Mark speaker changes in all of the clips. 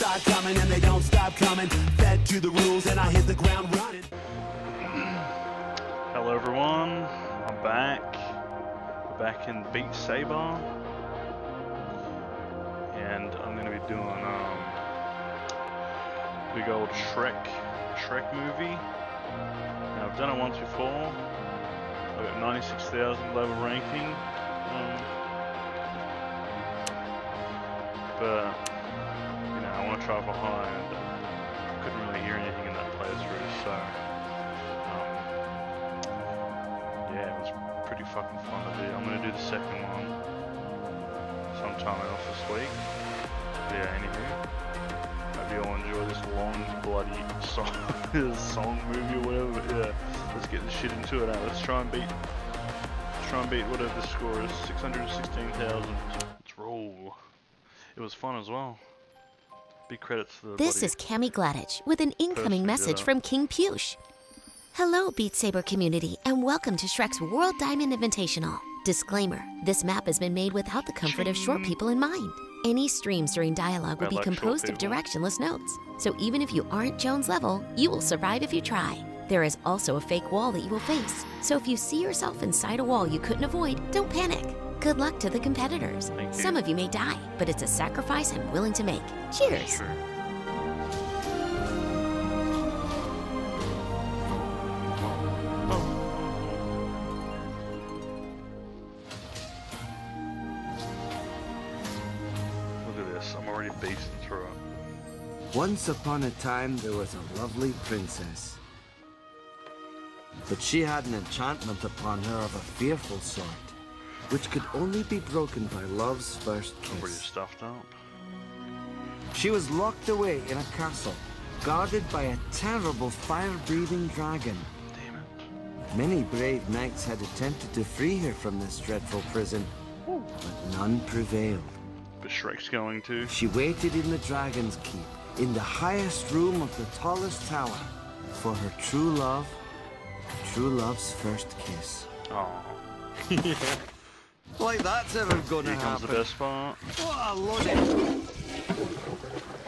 Speaker 1: start coming and they don't stop coming. Fed to the rules and I hit the ground running.
Speaker 2: Hello everyone, I'm back. We're back in Beat Saber. And I'm gonna be doing um big old Shrek Shrek movie. Now I've done it once before. I've got 96,000 level ranking. Um, but you know, I couldn't really hear anything in that playthrough, so um, yeah, it was pretty fucking fun to do. I'm gonna do the second one sometime else this week. Yeah, anywho. Hope you all enjoy this long bloody song song movie or whatever. Yeah. Let's get this shit into it now. Let's try and beat try and beat whatever the score is. Six hundred sixteen thousand. Let's roll. It was fun as well.
Speaker 3: This is Cami Gladich with an incoming message from King Push. Hello, Beat Saber community, and welcome to Shrek's World Diamond Invitational. Disclaimer this map has been made without the comfort of short people in mind. Any streams during dialogue will
Speaker 2: I
Speaker 3: be
Speaker 2: like
Speaker 3: composed of directionless notes, so even if you aren't Jones level, you will survive if you try. There is also a fake wall that you will face, so if you see yourself inside a wall you couldn't avoid, don't panic. Good luck to the competitors. Some of you may die, but it's a sacrifice I'm willing to make. Cheers!
Speaker 2: Sure. Look at this, I'm already beasting through it.
Speaker 4: Once upon a time, there was a lovely princess. But she had an enchantment upon her of a fearful sort, which could only be broken by love's first
Speaker 2: I'm
Speaker 4: kiss.
Speaker 2: stuffed up.
Speaker 4: She was locked away in a castle, guarded by a terrible fire-breathing dragon.
Speaker 2: Damn it.
Speaker 4: Many brave knights had attempted to free her from this dreadful prison, but none prevailed.
Speaker 2: But Shrek's going to.
Speaker 4: She waited in the Dragon's Keep, in the highest room of the tallest tower, for her true love, true love's first kiss.
Speaker 2: Oh,
Speaker 4: Like that's ever gonna
Speaker 2: here comes the
Speaker 4: happen.
Speaker 2: best part.
Speaker 4: What a load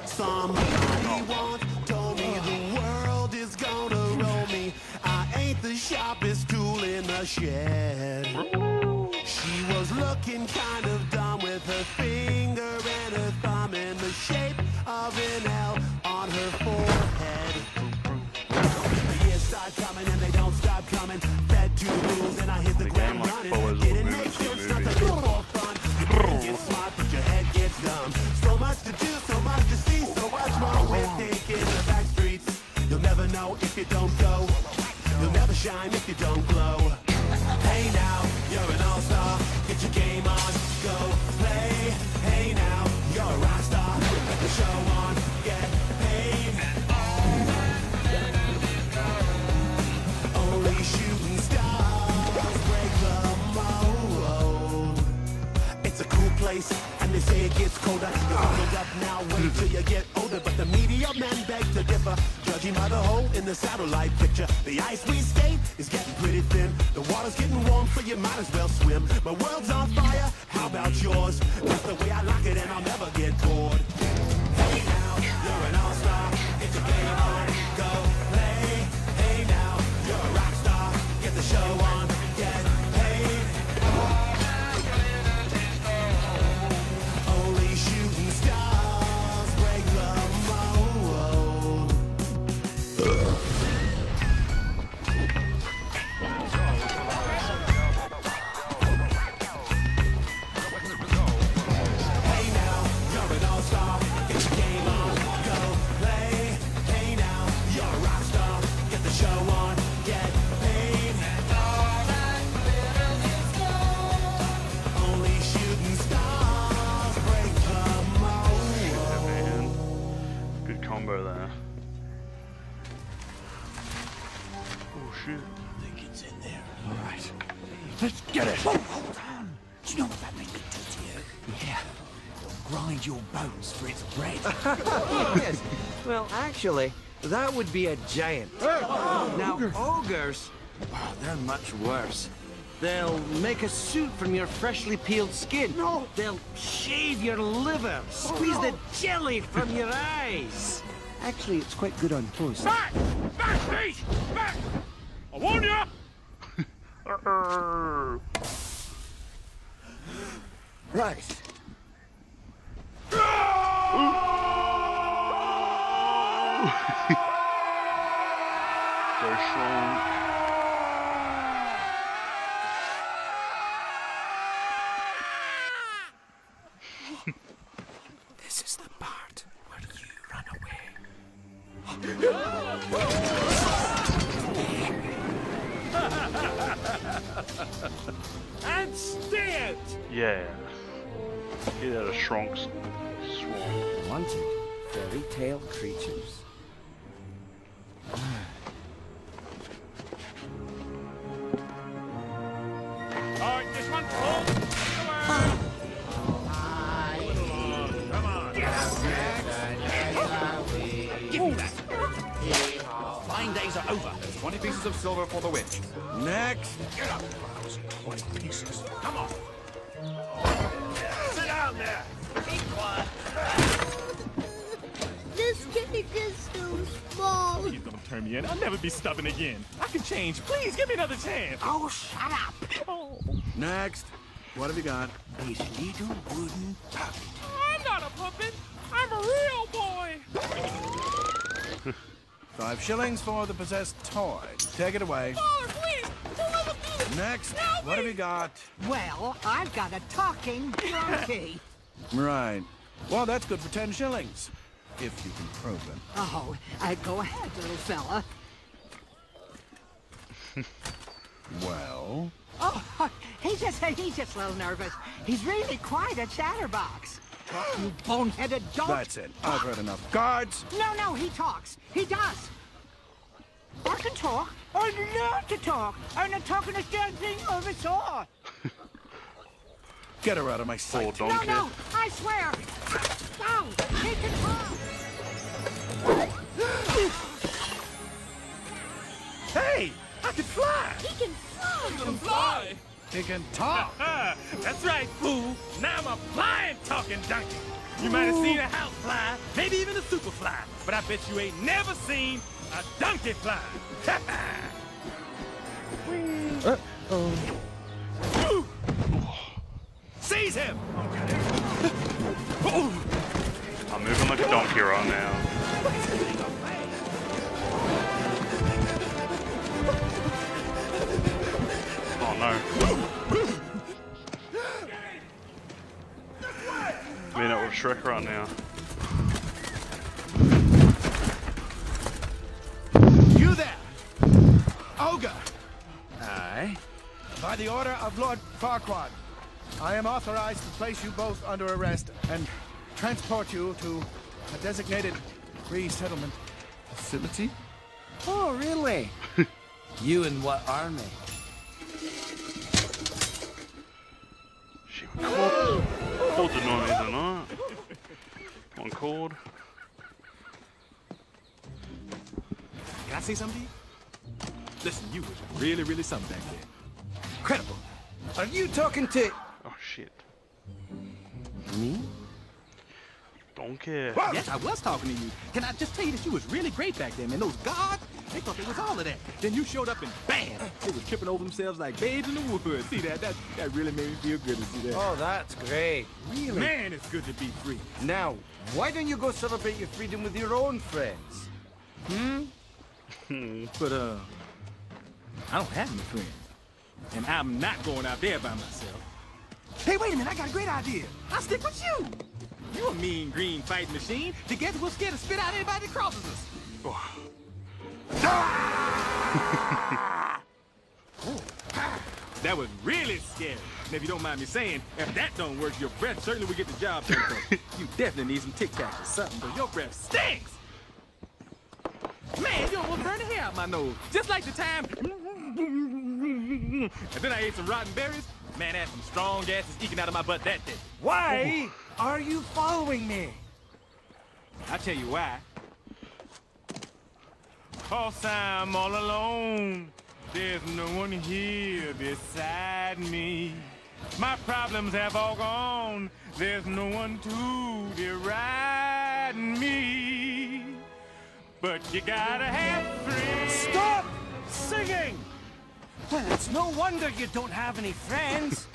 Speaker 1: Somebody once told me the world is gonna roll me. I ain't the sharpest tool in the shed. She was looking kind of dumb with her finger and her thumb in the shape of an L on her forehead. The years start coming and they don't stop coming. Fed to the rules and I hit the, to do, so much to see, so much more with thinking the back streets. You'll never know if you don't go. You'll never shine if you don't glow. Hey now, you're an all-star. Get your game on, go play. Hey now, you're a rock star. Get the show on, get paid. Only shooting stars break the mold. It's a cool place, say it gets colder. You're hold up now, wait till you get older. But the media men beg to differ, judging by the hole in the satellite picture. The ice we skate is getting pretty thin. The water's getting warm, so you might as well swim. My world's on fire, how about yours? That's the way I like it, and I'll never get bored. Hey now, you're an all-star. Get your game on, go play. Hey now, you're a rock star. Get the show on,
Speaker 5: Grind your bones for its bread.
Speaker 4: yes. Well, actually, that would be a giant. Now, ogres, wow, they're much worse. They'll make a suit from your freshly peeled skin.
Speaker 5: No.
Speaker 4: They'll shave your liver, oh, squeeze the jelly from your eyes. Actually, it's quite good on toast.
Speaker 5: Back! Back, please! Back! I warn you! Right.
Speaker 2: So strong.
Speaker 5: This is the part where you run away. and stand!
Speaker 2: Yeah. Get out of shrunk
Speaker 4: fairy tale creatures.
Speaker 5: Be
Speaker 6: stubborn again. I can change. Please give me another chance.
Speaker 5: Oh, shut up.
Speaker 6: Oh,
Speaker 4: Next. What have you got?
Speaker 5: This little wooden puppet.
Speaker 6: I'm not a puppet. I'm a real boy.
Speaker 7: Five shillings for the possessed toy. Take it away.
Speaker 6: Father, please. Don't let me do this.
Speaker 7: Next,
Speaker 6: Help
Speaker 7: what have
Speaker 6: me.
Speaker 7: you got?
Speaker 8: Well, I've got a talking donkey.
Speaker 7: Right. Well, that's good for ten shillings. If you can prove it.
Speaker 8: oh, uh, go ahead, little fella.
Speaker 7: Well,
Speaker 8: Oh, he just he's just a little nervous. He's really quite a chatterbox. Talk, you boneheaded dolt.
Speaker 7: that's it. I've heard enough. Guards!
Speaker 8: No, no, he talks. He does. I can talk. I love to talk. I'm not talking this damn thing over saw.
Speaker 7: Get her out of my
Speaker 2: Poor
Speaker 7: sight.
Speaker 8: No,
Speaker 2: donkey.
Speaker 8: no, I swear. No, he can talk.
Speaker 6: Hey, I can fly.
Speaker 9: He can fly.
Speaker 6: He can fly.
Speaker 7: He can talk.
Speaker 6: That's right, fool. Now I'm a flying talking donkey. You might have seen a house fly, maybe even a super fly, but I bet you ain't never seen a donkey fly. Uh-oh. Seize him! Okay.
Speaker 2: I'm moving like a donkey right now. Oh no. Meet up with Shrek right now.
Speaker 7: You there! Ogre!
Speaker 4: Aye.
Speaker 7: By the order of Lord Farquaad, I am authorized to place you both under arrest and transport you to a designated resettlement facility.
Speaker 4: Oh, really? you in what army?
Speaker 2: Called, called the noise tonight. One chord.
Speaker 6: Can I say something? Listen, you was really, really something back there. Incredible.
Speaker 4: Are you talking to
Speaker 2: Oh shit.
Speaker 4: me?
Speaker 2: Donkey.
Speaker 6: Yes, I was talking to you. Can I just tell you that you was really great back then, man? Those guards, they thought it was all of that. Then you showed up and bam, they was tripping over themselves like babes in the woods. See that? That that really made me feel good to see that.
Speaker 4: Oh, that's great. Really?
Speaker 6: Man, it's good to be free.
Speaker 4: Now, why don't you go celebrate your freedom with your own friends? Hmm?
Speaker 6: but uh, I don't have any friends, and I'm not going out there by myself. Hey, wait a minute! I got a great idea. I'll stick with you. You a mean green fighting machine. Together we'll scare the spit out anybody that crosses us. That was really scary. And if you don't mind me saying, if that don't work, your breath certainly will get the job done. You definitely need some Tic Tacs or something, because your breath stinks. Man, you almost burned the hair out my nose. Just like the time. And then I ate some rotten berries. Man, had some strong gases eking out of my butt that day.
Speaker 4: Why are you following me?
Speaker 6: I'll tell you why. Cause I'm all alone. There's no one here beside me. My problems have all gone. There's no one to deride me. But you gotta have friends.
Speaker 4: Stop singing! Well, it's no wonder you don't have any friends.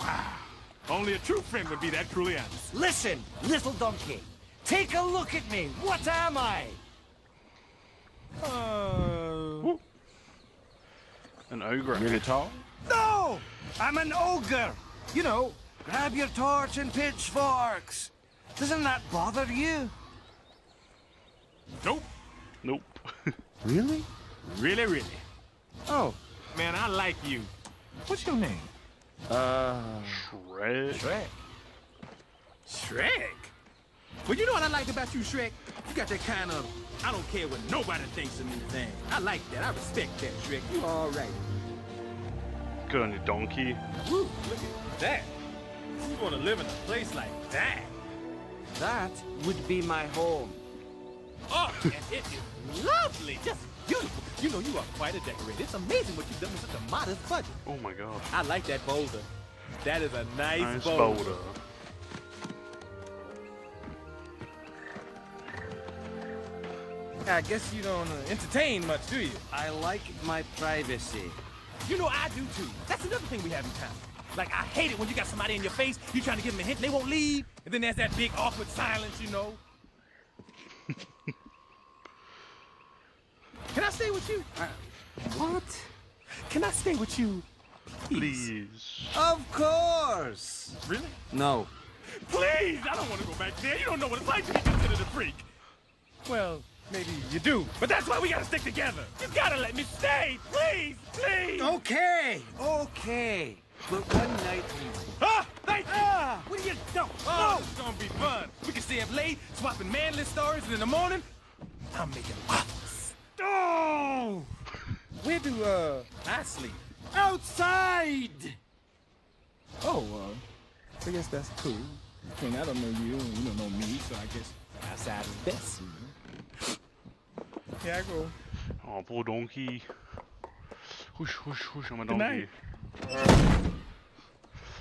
Speaker 6: Only a true friend would be that truly honest.
Speaker 4: Listen, little donkey. Take a look at me. What am I?
Speaker 6: Uh,
Speaker 2: An ogre.
Speaker 6: really tall?
Speaker 4: No! I'm an ogre. You know, grab your torch and pitchforks. Doesn't that bother you?
Speaker 6: Nope.
Speaker 2: Nope.
Speaker 4: Really?
Speaker 6: Really, really.
Speaker 4: Oh.
Speaker 6: Man, I like you. What's your name?
Speaker 4: Uh.
Speaker 2: Shrek.
Speaker 4: Shrek.
Speaker 6: Shrek? Well, you know what I like about you, Shrek? You got that kind of, I don't care what nobody thinks of me thing. I like that. I respect that, Shrek. You all right.
Speaker 2: Good on you, donkey.
Speaker 6: Woo, look at that. You want to live in a place like that?
Speaker 10: That would be my home.
Speaker 6: Oh, and it is lovely. Just beautiful. You know, you are quite a decorator. It's amazing what you've done with such a modest budget.
Speaker 2: Oh my god.
Speaker 6: I like that boulder. That is a nice,
Speaker 2: Nice
Speaker 6: boulder.
Speaker 2: boulder.
Speaker 6: I guess you don't uh, entertain much, do you?
Speaker 10: I like my privacy.
Speaker 6: You know I do too. That's another thing we have in common. Like I hate it when you got somebody in your face, you're trying to give them a hint, and they won't leave, and then there's that big awkward silence, you know. Can I stay with you?
Speaker 10: What?
Speaker 6: Can I stay with you?
Speaker 2: Please.
Speaker 10: Of course!
Speaker 6: Really?
Speaker 10: No.
Speaker 6: Please! I don't want to go back there. You don't know what it's like to be considered a freak. Well, maybe you do, but that's why we gotta stick together. You gotta let me stay, please, please.
Speaker 10: Okay, okay. But one night
Speaker 6: Ah, thank you. Ah, what do you do? Oh, this is gonna be fun. We can stay up late, swapping manly stories, and in the morning, I'm making offers. Oh! Where do uh I sleep? Outside. Oh, uh, I guess that's cool. I mean, I don't know you, and you don't know me, so I guess outside is best. Here I go.
Speaker 2: Oh, poor donkey. Whoosh, whoosh, whoosh, I'm a donkey.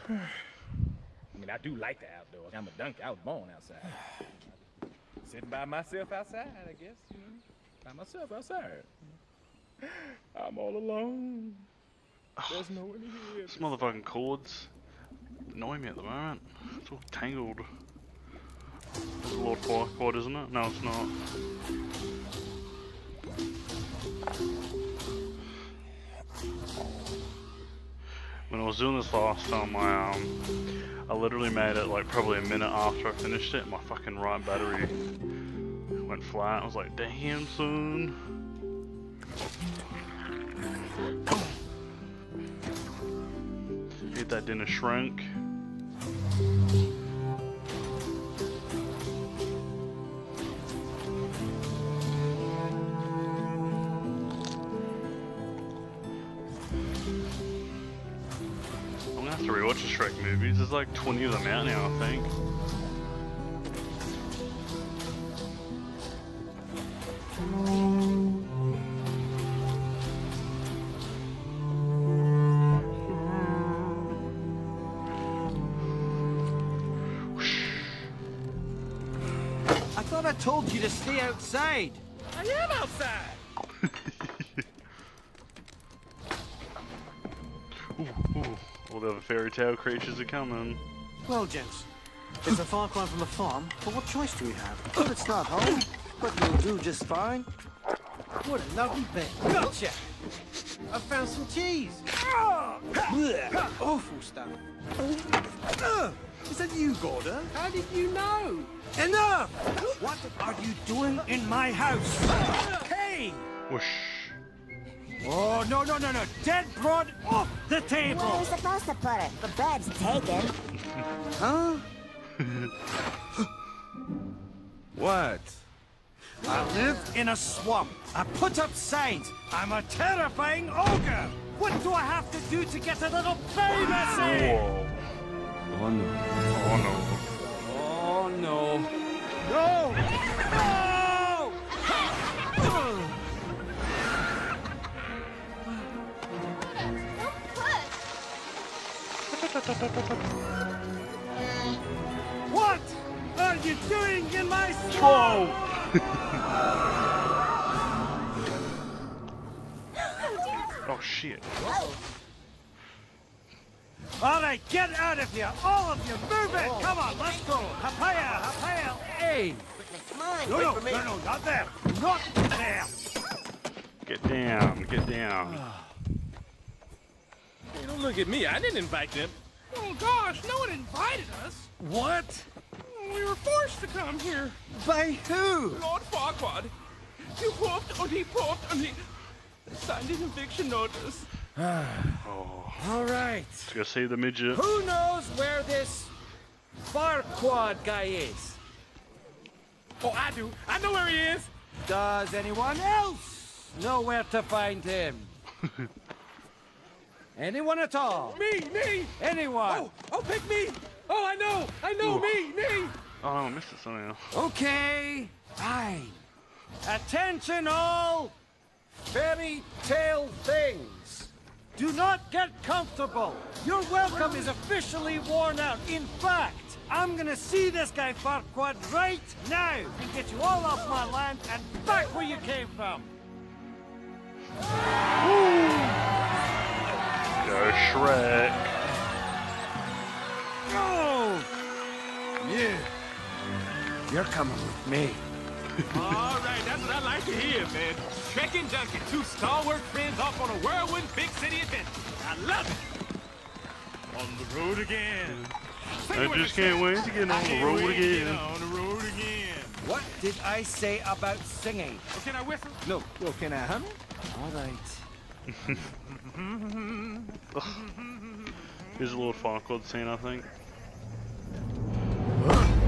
Speaker 6: I mean, I do like the outdoors. I'm a donkey. I was born outside. Sitting by myself outside, I guess, you know. By myself outside. I'm all alone. There's no one here.
Speaker 2: This motherfucking cords annoy me at the moment. It's all tangled. It's a Lord Farquaad, isn't it? No, it's not. When I was doing this last time, I um, I literally made it like probably a minute after I finished it. My fucking right battery went flat. I was like, damn, son. Eat that dinner shrink. I'm gonna have to rewatch the Shrek movies. There's like 20 of them out now, I think.
Speaker 10: I thought I told you to stay outside.
Speaker 6: I am outside.
Speaker 2: Ooh, ooh. All the other fairy tale creatures are coming.
Speaker 4: Well, gents, it's a far cry from the farm, but what choice do we have? Well, it's not home, but we'll do just fine. What a lovely bed. Gotcha! I found some cheese. Blech, Awful stuff. Ugh, Is that you, Gordon? How did you know? Enough! What are you doing in my house? Hey!
Speaker 2: Whoosh.
Speaker 4: Oh, no, no, no, no. Dead broad off the table!
Speaker 11: Where are we supposed to put it? The bed's taken.
Speaker 4: Huh?
Speaker 10: What?
Speaker 4: I live in a swamp. I put up signs. I'm a terrifying ogre. What do I have to do to get a little privacy?
Speaker 2: Whoa.
Speaker 10: Oh no.
Speaker 2: Oh no.
Speaker 10: Oh no.
Speaker 4: No! No! what are you doing in my swamp? Whoa!
Speaker 2: Oh shit.
Speaker 4: All right, get out of here, all of you. Move it. Come on, let's go. Papaya, papaya. Hey. No, no, no, no, not there. Not there.
Speaker 2: Get down, get down.
Speaker 12: Hey, don't look at me. I didn't invite them.
Speaker 13: Oh gosh, no one invited us.
Speaker 4: What?
Speaker 13: We were forced to come here.
Speaker 4: By who?
Speaker 13: Lord Farquaad. He whooped and he pooped and he signed an eviction notice. Ah.
Speaker 2: Oh,
Speaker 4: All right.
Speaker 2: let's go see the midget.
Speaker 4: Who knows where this Farquaad guy is?
Speaker 12: Oh, I do. I know where he is.
Speaker 4: Does anyone else know where to find him? anyone at all?
Speaker 12: Me, me.
Speaker 4: Anyone?
Speaker 12: Oh, oh, pick me. Oh, I know. I know. Me, me.
Speaker 2: Oh, I missed it somehow.
Speaker 4: Okay, fine. Attention all fairy tale things. Do not get comfortable. Your welcome is officially worn out. In fact, I'm gonna see this guy Farquaad right now and get you all off my land and back where you came from.
Speaker 2: Go Shrek.
Speaker 4: Go! You. You're coming with me.
Speaker 12: All right, that's what I like to hear, man. Shrek and Donkey, two stalwart friends off on a whirlwind big city adventure. I love it. On the road again.
Speaker 2: I just can't wait to get on the road again.
Speaker 12: On the road again.
Speaker 4: What did I say about singing?
Speaker 12: Oh, can I whistle?
Speaker 4: No. Well, can I hum? All right.
Speaker 2: Here's a little Farquaad scene, I think.
Speaker 14: That's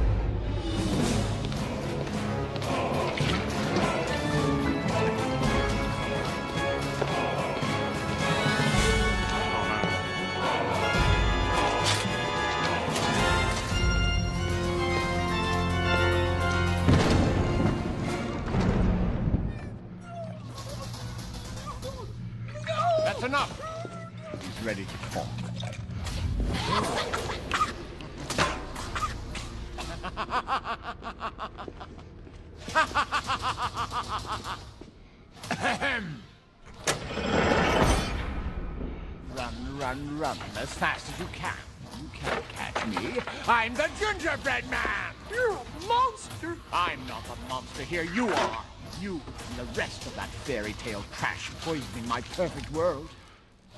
Speaker 14: fairy tale trash poisoning my perfect world.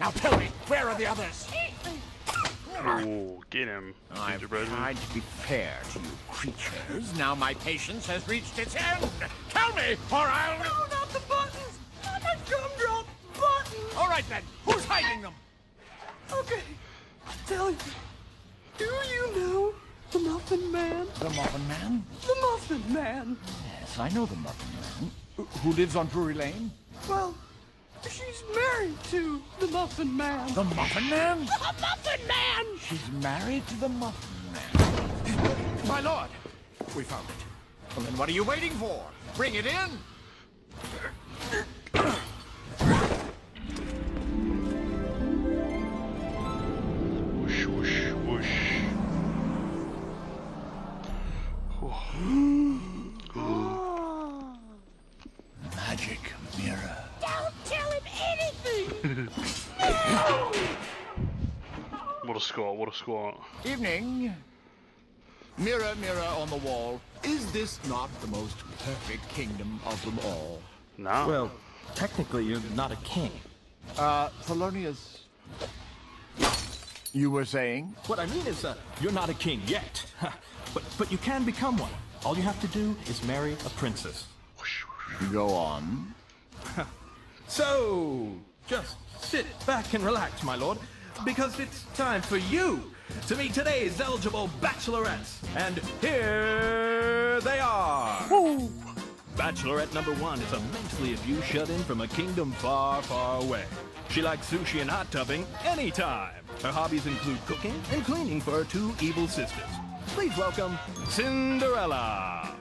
Speaker 14: Now tell me, where are the others?
Speaker 2: Oh, get him,
Speaker 14: I've
Speaker 2: gingerbread. man.
Speaker 14: tried to be fair to you creatures. Now my patience has reached its end. Tell me, or I'll...
Speaker 13: No, not the buttons. Not my gumdrop buttons.
Speaker 14: All right then, who's hiding them?
Speaker 13: Okay, i tell you. Do you know the Muffin Man?
Speaker 14: The Muffin Man?
Speaker 13: The Muffin Man.
Speaker 14: Yes, I know the Muffin Man. Wh- Who lives on Drury Lane?
Speaker 13: Well, she's married to the Muffin Man.
Speaker 14: The Muffin Man?
Speaker 13: The Muffin Man!
Speaker 14: She's married to the Muffin Man. My lord, we found it. Well, then what are you waiting for? Bring it in.
Speaker 2: Whoosh, whoosh, whoosh. What a squat, what a squat.
Speaker 14: Evening. Mirror, mirror on the wall. Is this not the most perfect kingdom of them all?
Speaker 2: No.
Speaker 6: Well, technically, you're not a king.
Speaker 14: Uh, Thelonious. You were saying?
Speaker 6: What I mean is, uh, you're not a king yet. but, but you can become one. All you have to do is marry a princess.
Speaker 14: Go on.
Speaker 6: So, just sit back and relax, my lord, because it's time for you to meet today's eligible bachelorettes. And here they are. Bachelorette number one is mentally abused shut-in from a kingdom far, far away. She likes sushi and hot tubbing anytime. Her hobbies include cooking and cleaning for her two evil sisters. Please welcome Cinderella.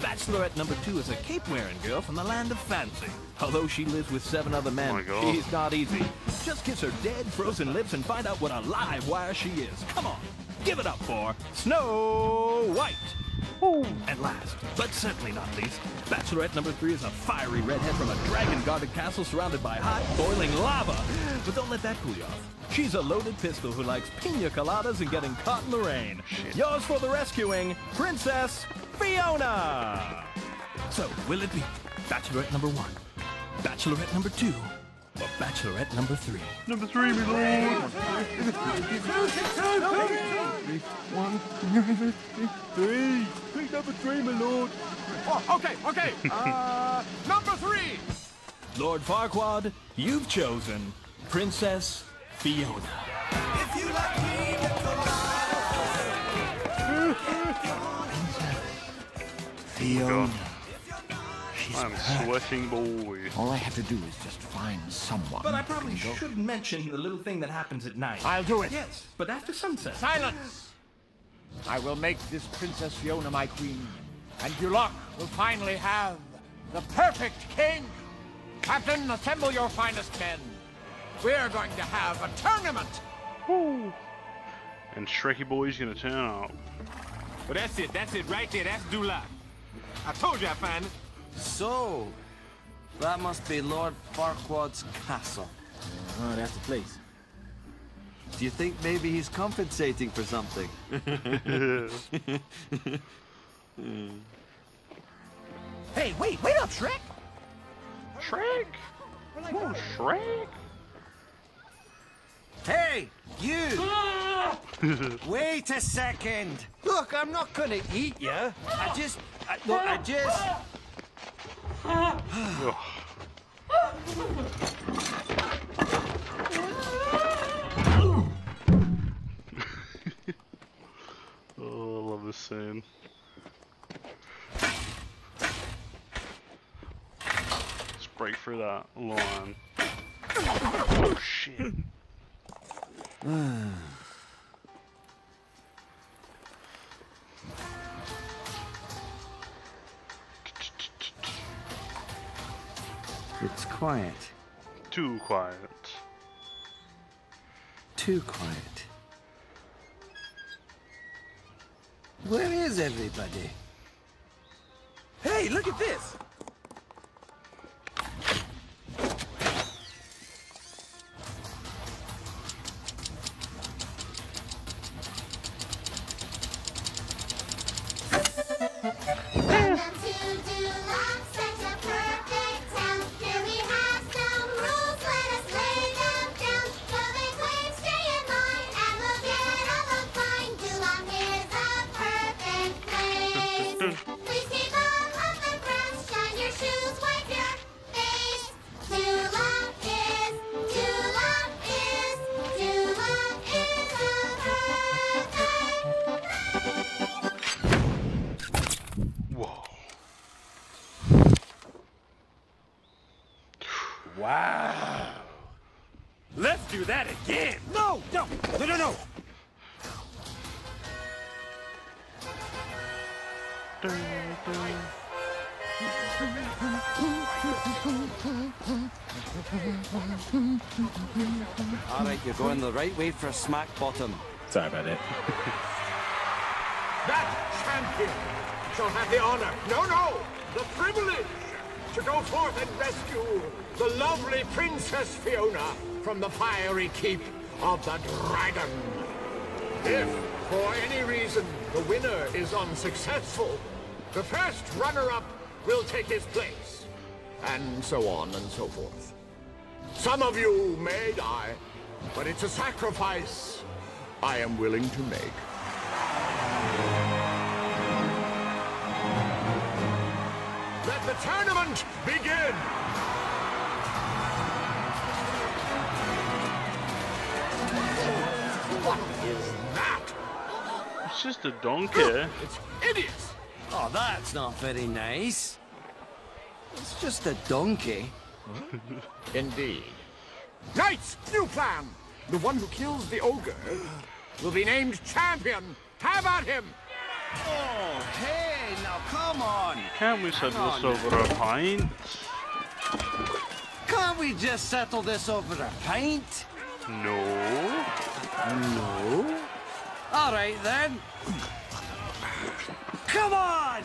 Speaker 15: Bachelorette number two is a cape-wearing girl from the land of fancy. Although she lives with seven other men,
Speaker 2: Oh
Speaker 15: she's not easy. Just kiss her dead, frozen lips and find out what a live wire she is. Come on, give it up for Snow White. And last, but certainly not least, Bachelorette number three is a fiery redhead from a dragon-guarded castle surrounded by hot, boiling lava. But don't let that cool you off. She's a loaded pistol who likes pina coladas and getting caught in the rain. Yours for the rescuing, Princess Fiona! So, will it be Bachelorette number one, Bachelorette number two, or Bachelorette number three?
Speaker 2: Number three, my lord.
Speaker 5: One, three. Pick number three, my lord.
Speaker 14: Oh, okay, okay. Uh, number three.
Speaker 15: Lord Farquaad, you've chosen Princess Fiona.
Speaker 5: Fiona.
Speaker 2: I'm sweating boy.
Speaker 5: All I have to do is just find someone.
Speaker 15: But I probably shouldn't mention the little thing that happens at night.
Speaker 14: I'll do it.
Speaker 15: Yes, but after sunset.
Speaker 14: Silence! I will make this Princess Fiona my queen, and Duloc will finally have the perfect king. Captain, assemble your finest men. We're going to have a tournament.
Speaker 2: And Shrekky Boy's gonna turn up.
Speaker 6: Well, that's it. That's it right there. That's Duloc. I told you I'd find it.
Speaker 4: So, that must be Lord Farquaad's castle.
Speaker 7: Oh, that's the place.
Speaker 4: Do you think maybe he's compensating for something?
Speaker 5: Hey, wait, wait up, Shrek!
Speaker 2: Shrek? Oh, Shrek?
Speaker 4: Hey, you! Wait a second! Look, I'm not gonna eat you. I just. I, look, I just.
Speaker 2: Oh, I love this scene. Let's break through that line. Oh shit.
Speaker 4: Quiet.
Speaker 2: Too quiet.
Speaker 4: Too quiet. Where is everybody?
Speaker 15: Hey, look at this!
Speaker 4: You're going the right way for smack bottom.
Speaker 15: Sorry about it.
Speaker 14: That champion shall have the honor, no, no, the privilege to go forth and rescue the lovely Princess Fiona from the fiery keep of the dragon. If, for any reason, the winner is unsuccessful, the first runner-up will take his place, and so on and so forth. Some of you may die, but it's a sacrifice I am willing to make. Let the tournament begin! What is that?
Speaker 2: It's just a donkey.
Speaker 14: It's hideous!
Speaker 4: Oh, that's not very nice. It's just a donkey.
Speaker 14: Indeed. Knights, new plan! The one who kills the ogre will be named champion! Have at him!
Speaker 4: Oh, hey!
Speaker 14: Hey, now come on.
Speaker 2: Can't we settle this over a pint?
Speaker 14: Can't we just settle this over a pint?
Speaker 2: No.
Speaker 14: No. All right then. Come on!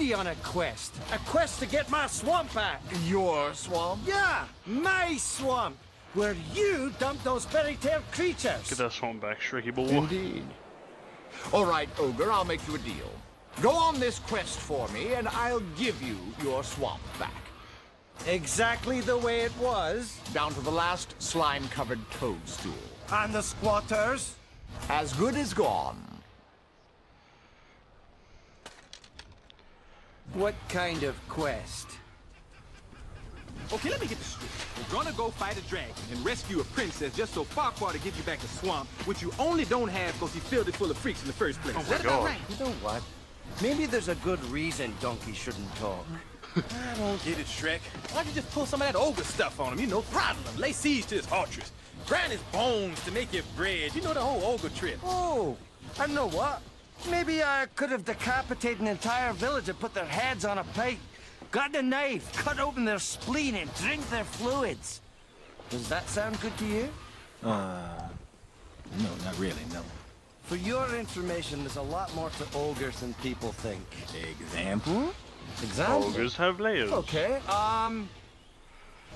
Speaker 4: I'm
Speaker 16: on a quest.
Speaker 4: A quest to get my swamp back.
Speaker 16: Your swamp?
Speaker 4: Yeah, my swamp. Where you dumped those fairy-tale creatures.
Speaker 2: Get that swamp back, Shrekky boy.
Speaker 16: Indeed. All right, Ogre, I'll make you a deal. Go on this quest for me, and I'll give you your swamp back.
Speaker 4: Exactly the way it was.
Speaker 16: Down to the last slime-covered toadstool.
Speaker 4: And the squatters?
Speaker 16: As good as gone.
Speaker 4: What kind of quest?
Speaker 6: Okay, let me get this straight. We're gonna go fight a dragon and rescue a princess just so Farquaad to give you back the swamp, which you only don't have because he filled it full of freaks in the first place.
Speaker 2: Oh my God.
Speaker 6: right?
Speaker 4: You know what? Maybe there's a good reason Donkey shouldn't talk.
Speaker 6: I don't get it, Shrek. Why don't you just pull some of that ogre stuff on him? You know, throttle him, lay siege to his fortress, grind his bones to make you bread. You know the whole ogre trip.
Speaker 4: Oh, I know what. Maybe I could have decapitated an entire village and put their heads on a pike. Got a knife, cut open their spleen and drink their fluids. Does that sound good to you?
Speaker 6: Uh, no, not really, no.
Speaker 4: For your information, there's a lot more to ogres than people think.
Speaker 6: Example?
Speaker 4: Example?
Speaker 2: Ogres have layers.
Speaker 4: Okay, um...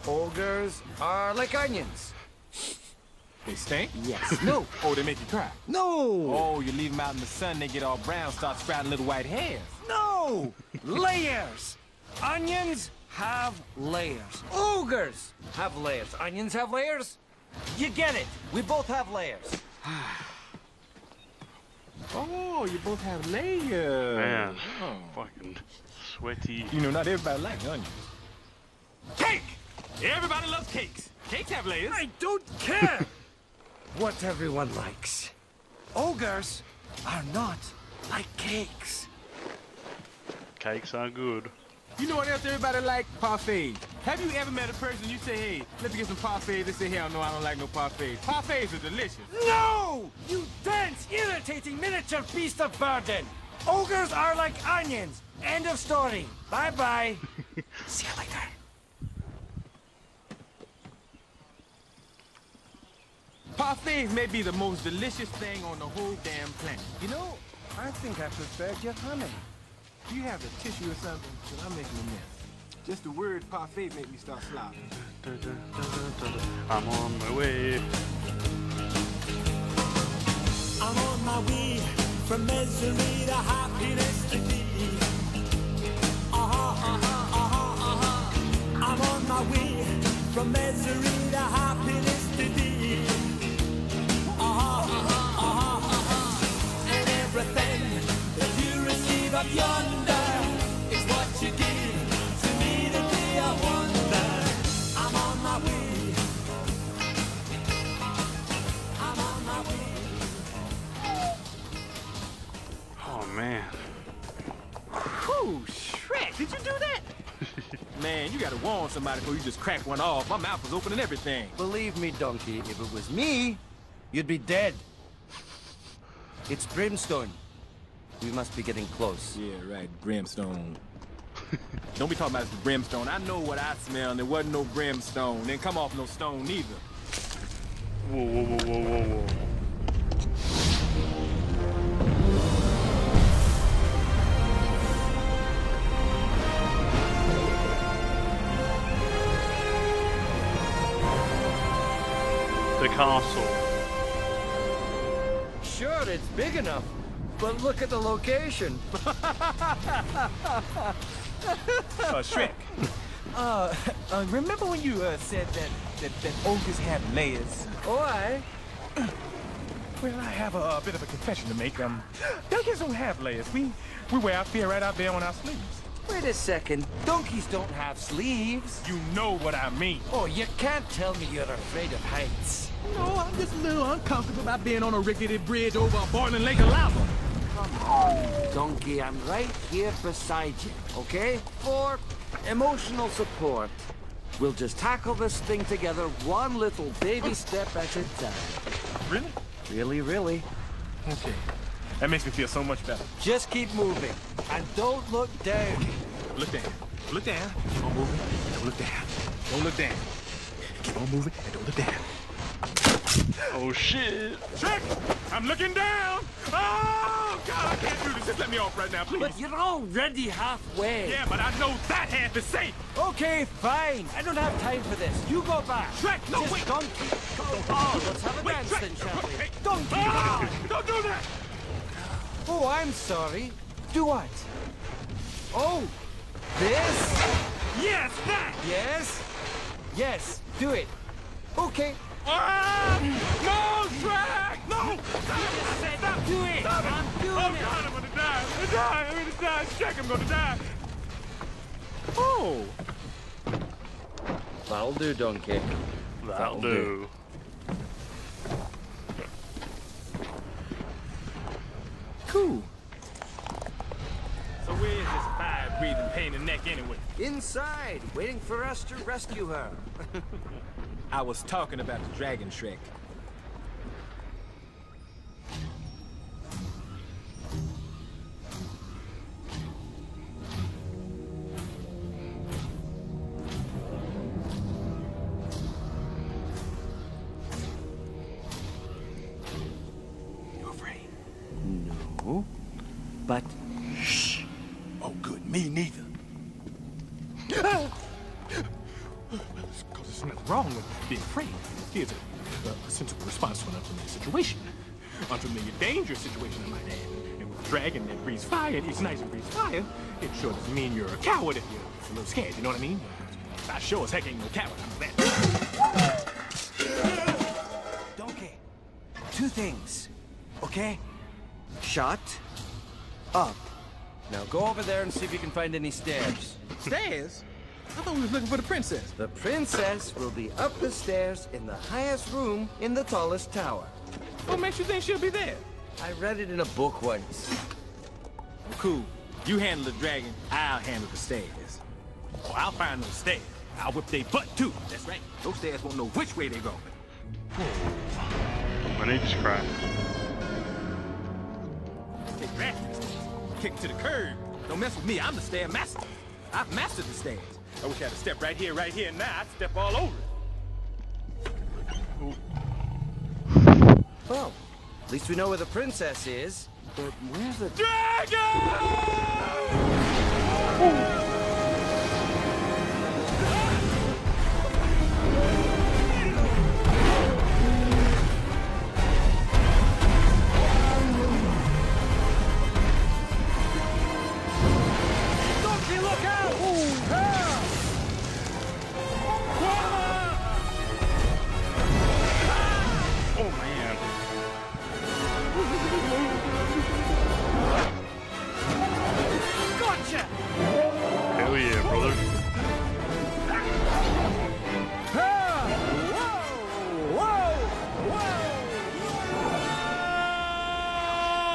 Speaker 4: Ogres are like onions.
Speaker 6: They stink?
Speaker 4: Yes.
Speaker 6: No. Oh, they make you cry?
Speaker 4: No!
Speaker 6: Oh, you leave them out in the sun, they get all brown, start sprouting little white hairs.
Speaker 4: No! layers! Onions have layers. Ogres have layers. Onions have layers. You get it. We both have layers.
Speaker 6: Oh, you both have layers.
Speaker 2: Man,
Speaker 6: Oh.
Speaker 2: fucking sweaty.
Speaker 6: You know, not everybody likes onions. Cake! Everybody loves cakes. Cakes have layers.
Speaker 4: I don't care what everyone likes. Ogres are not like cakes.
Speaker 2: Cakes are good.
Speaker 6: You know what else everybody like? Parfaits. Have you ever met a person you say, hey, let me get some parfaits? They say, hell no, I don't like no parfaits. Parfaits are delicious.
Speaker 4: No! You dense, irritating miniature beast of burden. Ogres are like onions. End of story. Bye-bye. See you later.
Speaker 6: Parfaits may be the most delicious thing on the whole damn planet.
Speaker 4: You know, I think I prefer your honey.
Speaker 6: Do you have a tissue or something? Because I'm making a mess. Just the word parfait make me start slobbering.
Speaker 2: I'm on my way.
Speaker 1: I'm on my way from misery to happiness today. Uh-huh, uh-huh, uh-huh, uh-huh. I'm on my way from misery to happiness today. Uh-huh, Oh, man. Shrek, did you do that?
Speaker 6: man, you gotta warn somebody before you just crack one off. My mouth was open and everything.
Speaker 4: Believe me, Donkey, if it was me, you'd be dead. It's brimstone. We must be getting close.
Speaker 6: Yeah, right, brimstone. Don't be talking about the brimstone. I know what I smell, and there wasn't no brimstone. Didn't come off no stone either.
Speaker 2: Whoa, whoa, whoa, whoa, whoa, whoa. The castle.
Speaker 4: Sure, it's big enough, but look at the location.
Speaker 6: Uh, Shrek. Uh, uh, remember when you uh, said that, that, that ogres have layers?
Speaker 4: Oh, I?
Speaker 6: Well, I have a, a bit of a confession to make. Um, donkeys don't have layers. We we wear our fear right out there on our sleeves.
Speaker 4: Wait a second. Donkeys don't have sleeves.
Speaker 6: You know what I mean.
Speaker 4: Oh, you can't tell me you're afraid of heights.
Speaker 6: No, I'm just a little uncomfortable about being on a rickety bridge over a boiling lake of lava.
Speaker 4: Come on, Donkey. I'm right here beside you, okay? For emotional support. We'll just tackle this thing together one little baby step at a time.
Speaker 6: Really?
Speaker 4: Really, really.
Speaker 6: Okay. That makes me feel so much better.
Speaker 4: Just keep moving. And don't look down.
Speaker 6: Look down. Look down. Keep on moving. Don't look down. Don't look down. Keep on moving and don't look down.
Speaker 2: Oh shit.
Speaker 6: Shrek! I'm looking down! Oh, God, I can't do this. Just let me off right now, please.
Speaker 4: But you're already halfway.
Speaker 6: Yeah, but I know that half is safe.
Speaker 4: Okay, fine. I don't have time for this. You go back.
Speaker 6: Shrek, no,
Speaker 4: Just
Speaker 6: wait.
Speaker 4: Donkey. Go on, let's have a
Speaker 6: Wait,
Speaker 4: dance
Speaker 6: Shrek.
Speaker 4: then, shall we?
Speaker 6: Hey,
Speaker 4: Donkey.
Speaker 6: Ah, don't do that!
Speaker 4: Oh, I'm sorry. Do what? Oh, this?
Speaker 6: Yes, that!
Speaker 4: Yes? Yes, do it. Okay.
Speaker 6: Ah! No, Shrek! No!
Speaker 4: said
Speaker 6: Stop!
Speaker 4: do it.
Speaker 6: Stop
Speaker 4: I'm doing
Speaker 6: oh,
Speaker 4: it.
Speaker 6: God, I'm gonna die. I'm gonna die. I'm gonna die. Shrek, I'm gonna die. Oh!
Speaker 4: That'll do, Donkey.
Speaker 2: That'll do.
Speaker 6: Cool. So where's this fire-breathing pain in the neck anyway?
Speaker 4: Inside, waiting for us to rescue her.
Speaker 6: I was talking about the dragon Shrek. A little scared, you know what I mean? I sure as heck ain't no coward, I know that.
Speaker 4: Donkey, two things, okay? Shut up. Now go over there and see if you can find any stairs.
Speaker 6: Stairs? I thought we was looking for the princess.
Speaker 4: The princess will be up the stairs in the highest room in the tallest tower.
Speaker 6: What makes you think she'll be there?
Speaker 4: I read it in a book once.
Speaker 6: Cool. You handle the dragon, I'll handle the stairs. Oh, I'll find those stairs. I'll whip their butt too. That's right. Those stairs won't know which way they're going.
Speaker 2: Oh, My knee just cracked.
Speaker 6: Take that. Kick to the curb. Don't mess with me. I'm the stair master. I've mastered the stairs. I wish I had a step right here, right here, and now I'd step all over it.
Speaker 4: Well, at least we know where the princess is. But where's the Donkey,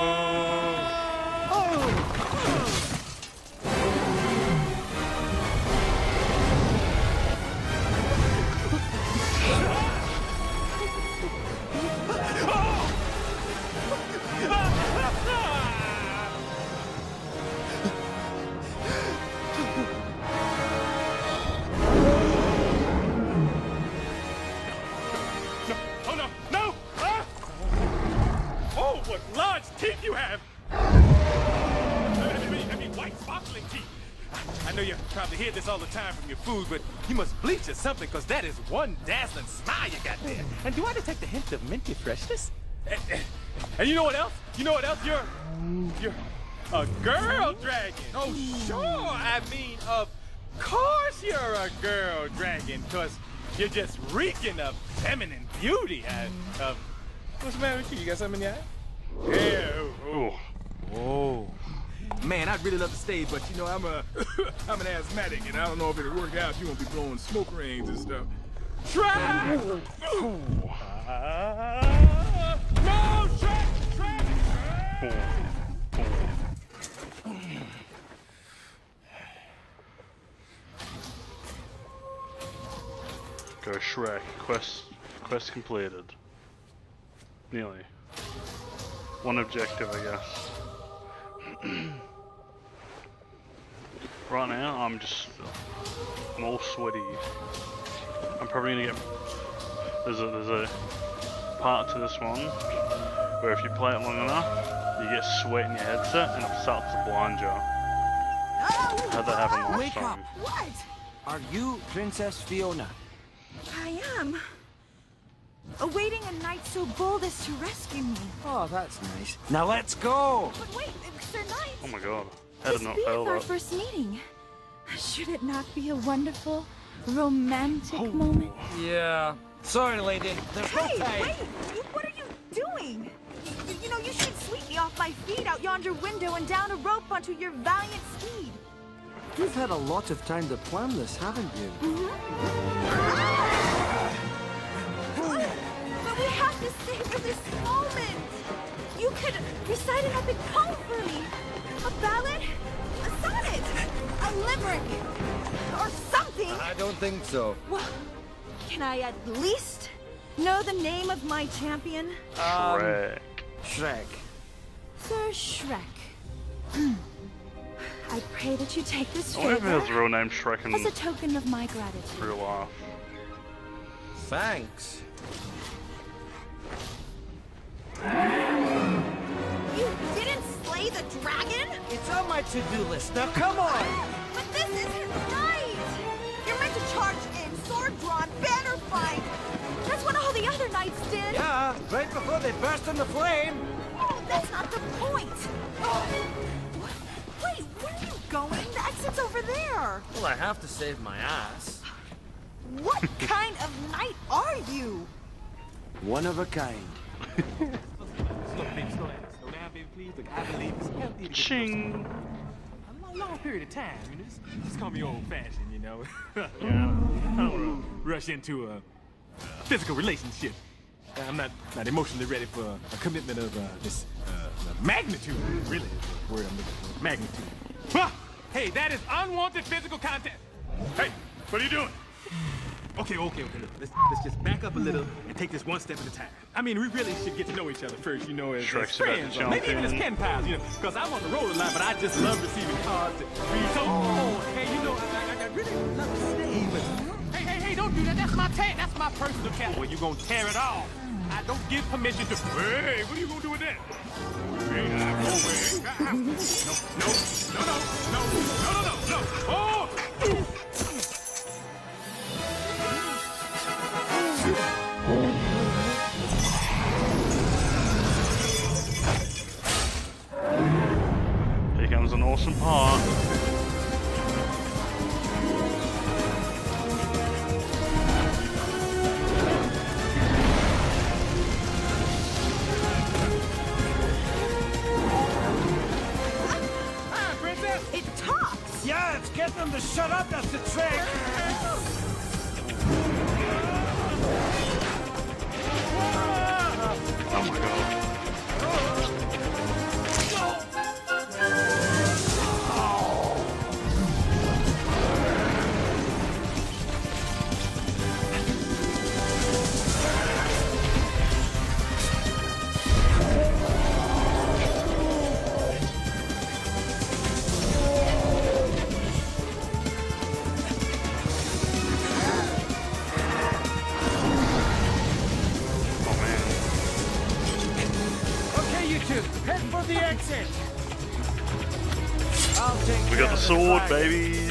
Speaker 2: Oh.
Speaker 6: All the time from your food, but you must bleach or something, because that is one dazzling smile you got there. And do I detect a hint of minty freshness? And, and- and you know what else? You know what else? You're, you're a girl dragon. Oh, sure. I mean, of course you're a girl dragon, because you're just reeking of feminine beauty. And, uh, what's the matter with you? You got something in your eye? Yeah. Oh. oh. Man, I'd really love to stay, but you know, I'm a, I'm an asthmatic, and I don't know if it'll work out. You won't be blowing smoke rings and stuff. Try! no, Shrek!
Speaker 2: Go Shrek. Quest quest completed. Nearly. One objective, I guess. right now, I'm just I'm all sweaty. I'm probably gonna get there's a there's a part to this one where if you play it long enough, you get sweat in your headset and it starts to blind you. Had that happen last
Speaker 4: Wake
Speaker 2: time.
Speaker 4: up!
Speaker 8: What?
Speaker 4: Are you Princess Fiona?
Speaker 8: I am. Awaiting a knight so bold as to rescue me.
Speaker 4: Oh, that's nice. Now let's go!
Speaker 8: But wait, Sir Knight,
Speaker 2: Oh my god. How did
Speaker 8: this
Speaker 2: not
Speaker 8: being
Speaker 2: fail
Speaker 8: our
Speaker 2: that?
Speaker 8: first meeting, should it not be a wonderful, romantic
Speaker 2: Oh.
Speaker 8: moment?
Speaker 4: Yeah. Sorry, lady. There's
Speaker 8: Hey,
Speaker 4: no time.
Speaker 8: wait! You, what are you doing? You, you know, you should sweep me off my feet out yonder window and down a rope onto your valiant steed.
Speaker 4: You've had a lot of time to plan this, haven't you? Mm-hmm. Ah!
Speaker 8: But we have to savor this moment. You could recite an epic poem for me. A ballad, a sonnet, a limerick, or something.
Speaker 4: I don't think so.
Speaker 8: Well, can I at least know the name of my champion?
Speaker 4: Um,
Speaker 2: Shrek.
Speaker 4: Shrek.
Speaker 8: Sir Shrek. I pray that you take this
Speaker 2: I wonder if
Speaker 8: favor
Speaker 2: his real name Shrek in
Speaker 8: as a token of my gratitude.
Speaker 2: real life.
Speaker 4: Thanks.
Speaker 8: Dragon?
Speaker 4: It's on my to-do list. Now come on!
Speaker 8: But this isn't right! You're meant to charge in, sword drawn, banner fight! That's what all the other knights did!
Speaker 4: Yeah, right before they burst into flame.
Speaker 8: Oh, that's not the point! What? Wait, where are you going? The exit's over there!
Speaker 4: Well, I have to save my ass.
Speaker 8: What kind of knight are you?
Speaker 4: One of a kind.
Speaker 6: please. Look, I believe it's healthy to
Speaker 2: Ching.
Speaker 6: a long, period of time. You know, just, just call me old-fashioned, you know. yeah, I don't, I don't rush into a, physical relationship. I'm not not emotionally ready for a commitment of uh, this uh, magnitude. Really, word I'm looking for. Magnitude. Ah! Hey, that is unwanted physical contact. Hey, what are you doing? Okay, okay, okay. Look, let's let's just back up a little and take this one step at a time. I mean, we really should get to know each other first, you know, as, as
Speaker 2: Shrek's about to
Speaker 6: friends, or maybe even as pen pals, you know, because I'm on the road a lot, but I just love receiving cards. So, oh, hey, you know, I, I, I really love to stay, but hey, hey, hey, don't do that. That's my tag. That's my personal cat. Well, you gonna tear it off. I don't give permission to. Hey, what are you gonna do with that? Hey, I'm over it. Ah, ah. No, no, no, no, no, no, no, no, no. Oh!
Speaker 2: Here comes an awesome part.
Speaker 6: Ah, princess!
Speaker 8: It talks!
Speaker 4: Yeah, it's getting them to shut up. That's the trick.
Speaker 2: Oh! We got the sword, baby.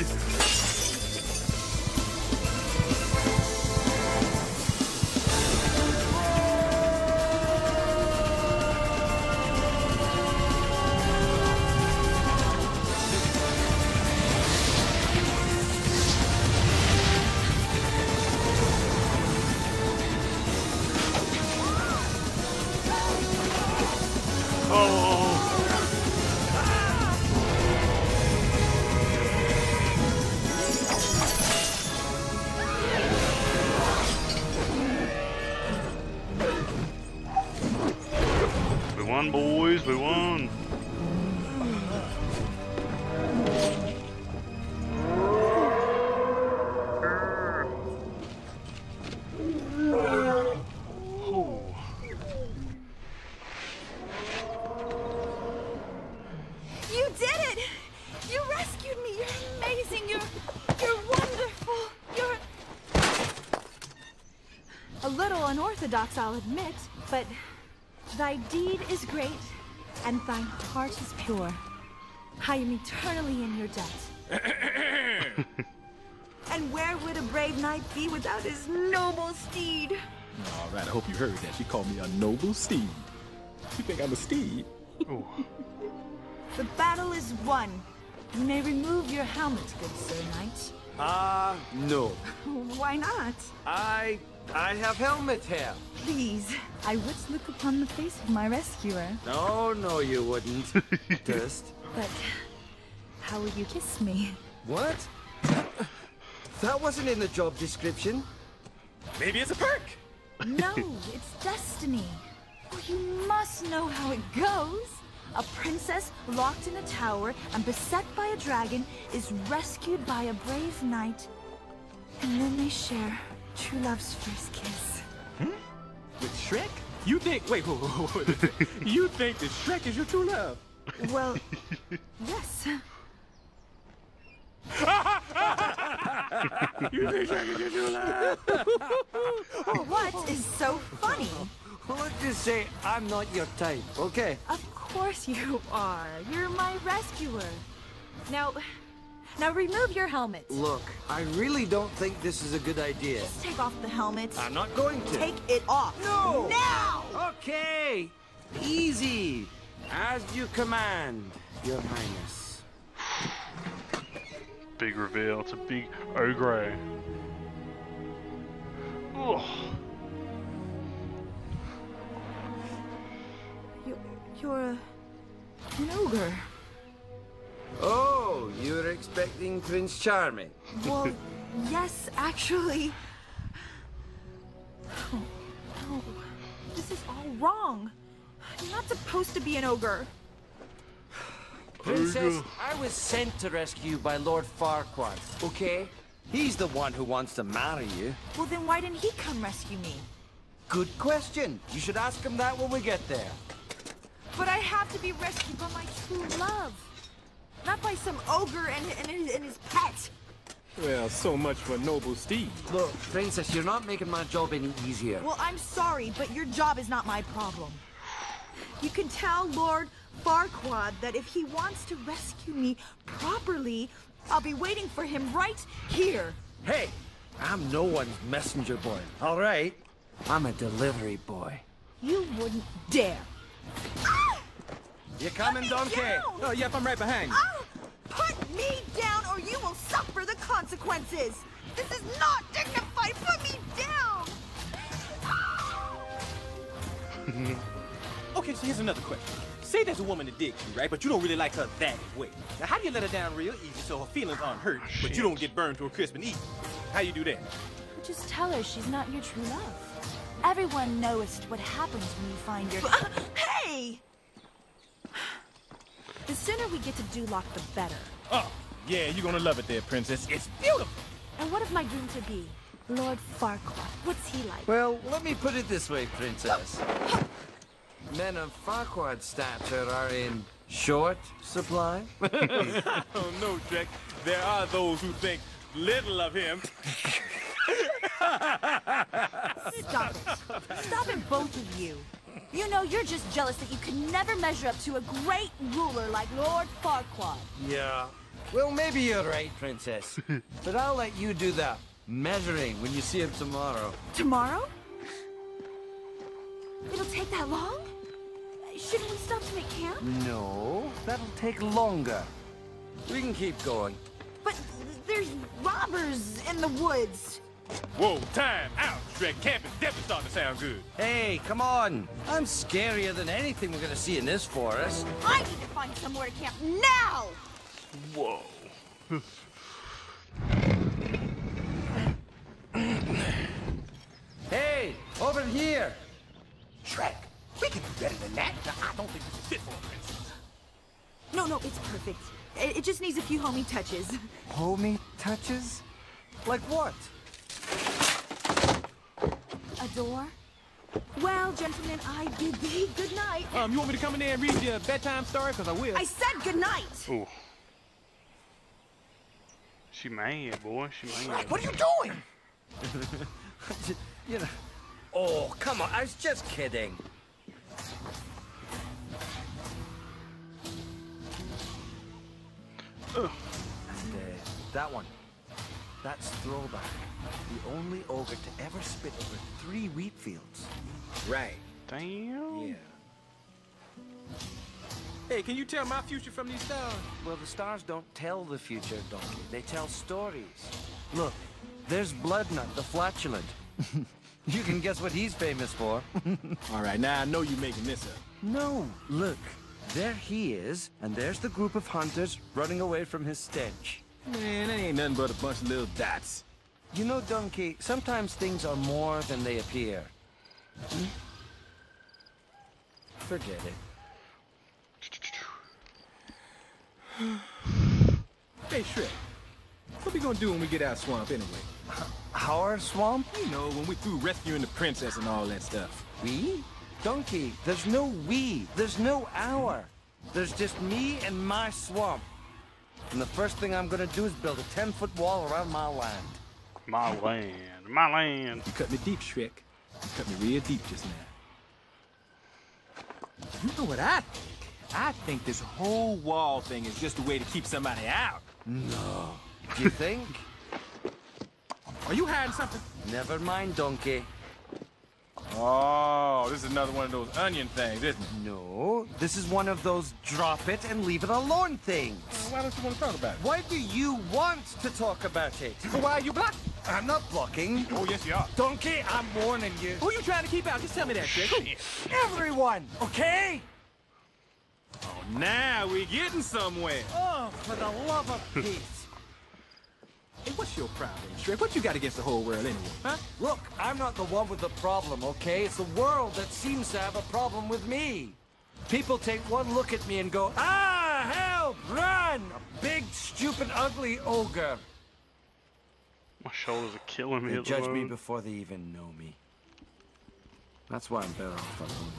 Speaker 8: I'll admit, but thy deed is great, and thine heart is pure. I am eternally in your debt. and where would a brave knight be without his noble steed?
Speaker 6: All right, I hope you heard that. She called me a noble steed. You think I'm a steed?
Speaker 8: The battle is won. You may remove your helmet, good sir knight.
Speaker 4: Ah, no.
Speaker 8: Why not?
Speaker 4: I I have helmet hair.
Speaker 8: Please, I would look upon the face of my rescuer.
Speaker 4: No, no, you wouldn't. Dust.
Speaker 8: But how will you kiss me?
Speaker 4: What? That wasn't in the job description.
Speaker 6: Maybe it's a perk.
Speaker 8: No, it's destiny. Oh, you must know how it goes. A princess locked in a tower and beset by a dragon is rescued by a brave knight. And then they share true love's first kiss. Hmm?
Speaker 6: With Shrek? You think? Wait, wait, wait, wait. you think that Shrek is your true love?
Speaker 8: Well, yes.
Speaker 6: you think Shrek is your true love?
Speaker 8: What is so funny?
Speaker 4: Well, let's just say I'm not your type, okay?
Speaker 8: Of course you are. You're my rescuer. Now, now remove your helmet.
Speaker 4: Look, I really don't think this is a good idea.
Speaker 8: Just take off the helmet.
Speaker 4: I'm not going to.
Speaker 8: Take it off.
Speaker 4: No!
Speaker 8: Now!
Speaker 4: Okay! Easy! As you command, Your Highness.
Speaker 2: Big reveal. It's a big ogre. Ugh.
Speaker 8: You, you're a, an ogre.
Speaker 4: Oh, you were expecting Prince Charming?
Speaker 8: Well, yes, actually. Oh, no. This is all wrong. You're not supposed to be an ogre.
Speaker 4: Princess, I was sent to rescue you by Lord Farquaad, okay? He's the one who wants to marry you.
Speaker 8: Well, then why didn't he come rescue me?
Speaker 4: Good question. You should ask him that when we get there.
Speaker 8: But I have to be rescued by my true love. Not by some ogre and, and, his- and his pet.
Speaker 6: Well, so much for noble steed.
Speaker 4: Look, Princess, you're not making my job any easier.
Speaker 8: Well, I'm sorry, but your job is not my problem. You can tell Lord Farquaad that if he wants to rescue me properly, I'll be waiting for him right here.
Speaker 4: Hey, I'm no one's messenger boy, all right? I'm a delivery boy.
Speaker 8: You wouldn't dare.
Speaker 4: You coming, Donkey?
Speaker 8: down!
Speaker 6: Oh, yep, I'm right behind you.
Speaker 8: Ah! Put me down or you will suffer the consequences. This is not dignified. Put me down.
Speaker 6: Okay, so here's another question. Say there's a woman that digs you, right? But you don't really like her that way. Now, how do you let her down real easy so her feelings aren't hurt, but you don't get burned to a crisp and easy? How you do that?
Speaker 8: Just tell her she's not your true love. Everyone knows what happens when you find your. hey! The sooner we get to Duloc, the better.
Speaker 6: Oh, yeah, you're gonna love it there, princess. It's beautiful.
Speaker 8: And what of my groom to be? Lord Farquaad. What's he like?
Speaker 4: Well, let me put it this way, Princess. Men of Farquaad's stature are in short supply.
Speaker 6: oh no, Shrek. There are those who think little of him.
Speaker 8: Stop it. Stop it, both of you. You know, you're just jealous that you can never measure up to a great ruler like Lord Farquaad.
Speaker 4: yeah, Well, maybe you're right, Princess. but I'll let you do the measuring when you see him tomorrow.
Speaker 8: Tomorrow? It'll take that long? Shouldn't we stop to make camp?
Speaker 4: No, that'll take longer. We can keep going.
Speaker 8: But there's robbers in the woods.
Speaker 6: Whoa, time out, Shrek. Camp is definitely starting to sound good.
Speaker 4: Hey, come on. I'm scarier than anything we're gonna see in this forest.
Speaker 8: I need to find somewhere to camp now!
Speaker 2: Whoa.
Speaker 4: Hey, over here.
Speaker 5: Shrek, we can do better than that. I don't think this is fit for a princess.
Speaker 8: No, no, it's perfect. It, it just needs a few homie touches.
Speaker 4: Homie touches? Like what?
Speaker 8: A door? Well, gentlemen, I bid thee good night.
Speaker 6: Um, you want me to come in there and read your bedtime story? Because I will.
Speaker 8: I said good night.
Speaker 2: Ooh. She mad, boy. She mad.
Speaker 5: What are you doing?
Speaker 4: you know. Oh, come on. I was just kidding. And, uh, that one. That's Throwback. The only ogre to ever spit over three wheat fields.
Speaker 6: Right.
Speaker 2: Damn.
Speaker 6: Yeah. Hey, can you tell my future from these stars?
Speaker 4: Well, the stars don't tell the future, Donkey. They tell stories. Look, there's Bloodnut, the flatulent. you can guess what he's famous for.
Speaker 6: All right, now I know you're making this up.
Speaker 4: No, look. There he is, and there's the group of hunters running away from his stench.
Speaker 6: Man, that ain't nothing but a bunch of little dots.
Speaker 4: You know, Donkey, sometimes things are more than they appear. Forget it.
Speaker 6: Hey, Shrek. What we gonna do when we get out of swamp anyway?
Speaker 4: Our swamp?
Speaker 6: You know, when we through rescuing the princess and all that stuff.
Speaker 4: We? Donkey, there's no we. There's no our. There's just me and my swamp. And the first thing I'm gonna do is build a 10-foot wall around my land.
Speaker 2: My land. My land.
Speaker 6: You cut me deep, Shrek. You cut me real deep just now. You know what I think? I think this whole wall thing is just a way to keep somebody out.
Speaker 4: No. Do you think?
Speaker 6: Are you hiding something?
Speaker 4: Never mind, Donkey.
Speaker 6: Oh, this is another one of those onion things, isn't it?
Speaker 4: No, this is one of those drop it and leave it alone things.
Speaker 6: Well, why don't you want to talk about it?
Speaker 4: Why do you want to talk about it?
Speaker 6: Why are you blocking?
Speaker 4: I'm not blocking.
Speaker 6: Oh, yes, you are.
Speaker 4: Donkey, I'm warning you.
Speaker 6: Who are you trying to keep out? Just tell me that, Shrek.
Speaker 4: Everyone, okay?
Speaker 6: Oh, now we're getting somewhere.
Speaker 4: Oh, for the love of peace.
Speaker 6: Hey, what's your problem, Shrek? What you got against the whole world anyway, huh?
Speaker 4: Look, I'm not the one with the problem, okay? It's the world that seems to have a problem with me. People take one look at me and go, ah, help, run! A big, stupid, ugly ogre.
Speaker 2: My shoulders are killing me
Speaker 4: They
Speaker 2: at the
Speaker 4: judge me before they even know me. That's why I'm better off alone.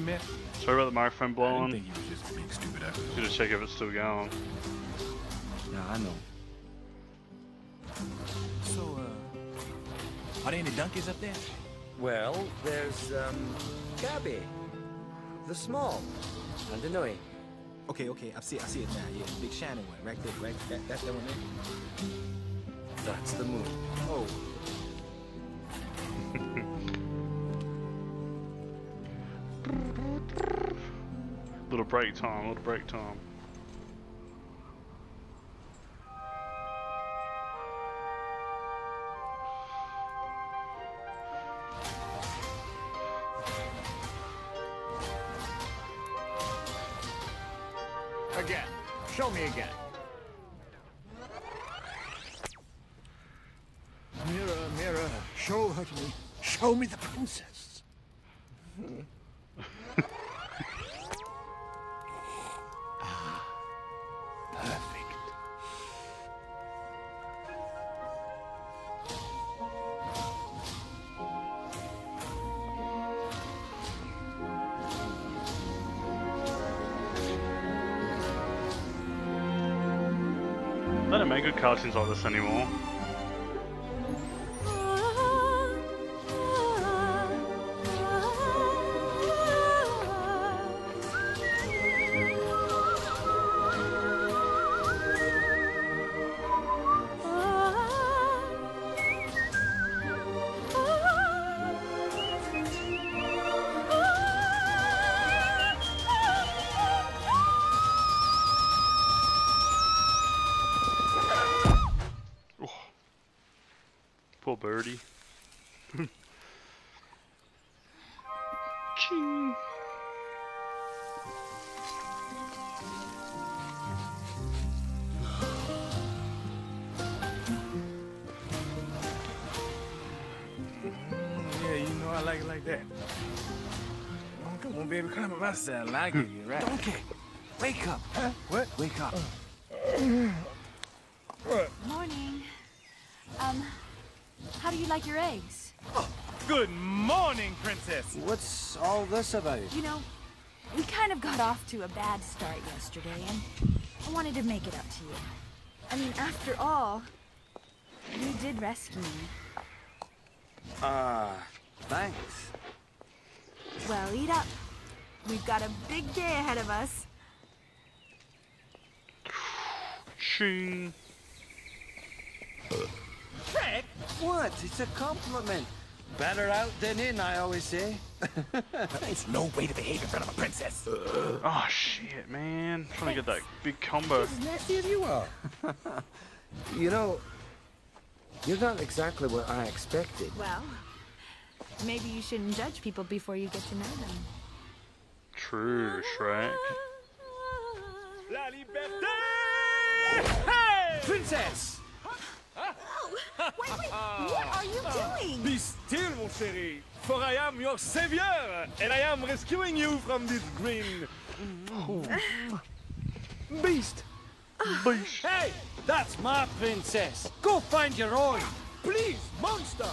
Speaker 6: Met,
Speaker 2: Sorry about the microphone
Speaker 6: blowing. I
Speaker 2: blowing.
Speaker 6: think you was just a big stupid actor.
Speaker 2: Should just check if it's still going.
Speaker 4: Yeah, I know.
Speaker 6: So, uh, are there any donkeys up there?
Speaker 4: Well, there's, um, Gabby. The small. And Denoy.
Speaker 6: Okay, okay, I see, I see it now. Yeah, big shiny one, right there, right. That, that's the one there.
Speaker 4: That's the moon.
Speaker 6: Oh,
Speaker 2: Little break time, little break time. Cartoons like this anymore. Ching.
Speaker 6: Yeah, you know I like it like that. Oh, come on, baby, climb up my saddle. I give you right.
Speaker 17: Donkey, wake up.
Speaker 6: Huh? What?
Speaker 17: Wake up.
Speaker 6: What?
Speaker 8: Morning. Um, how do you like your eggs?
Speaker 6: Good morning, princess.
Speaker 4: What's all this about?
Speaker 8: You know, we kind of got off to a bad start yesterday, and I wanted to make it up to you. I mean, after all, you did rescue me.
Speaker 4: Ah, thanks.
Speaker 8: Well, eat up. We've got a big day ahead of us.
Speaker 2: Ching.
Speaker 4: Fred? What? It's a compliment. Better out than in, I always say.
Speaker 6: There's no way to behave in front of a princess.
Speaker 2: Oh shit, man! trying to get that big combo.
Speaker 4: as nasty as you are. you know, you're not exactly what I expected.
Speaker 8: Well, maybe you shouldn't judge people before you get to know them.
Speaker 2: True, Shrek.
Speaker 6: La liberté! Hey!
Speaker 4: Princess!
Speaker 8: Wait, wait, what are you doing?
Speaker 6: Be still, mon chéri, for I am your savior, and I am rescuing you from this green beast.
Speaker 2: Beast.
Speaker 4: Hey, that's my princess. Go find your own.
Speaker 6: Please, monster!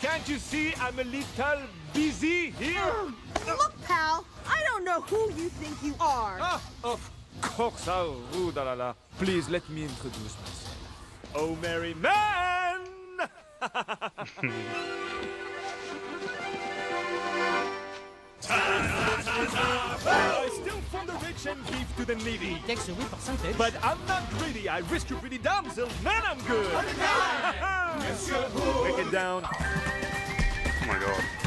Speaker 6: Can't you see I'm a little busy here?
Speaker 18: Look, pal, I don't know who you think you are.
Speaker 6: Ah, of course, how rude, la la. Please let me introduce myself. Oh, merry man! I steal from the rich and give to the needy. But I'm not greedy. I risk rescue pretty damsels, man, I'm good. Break it down.
Speaker 2: Oh my god.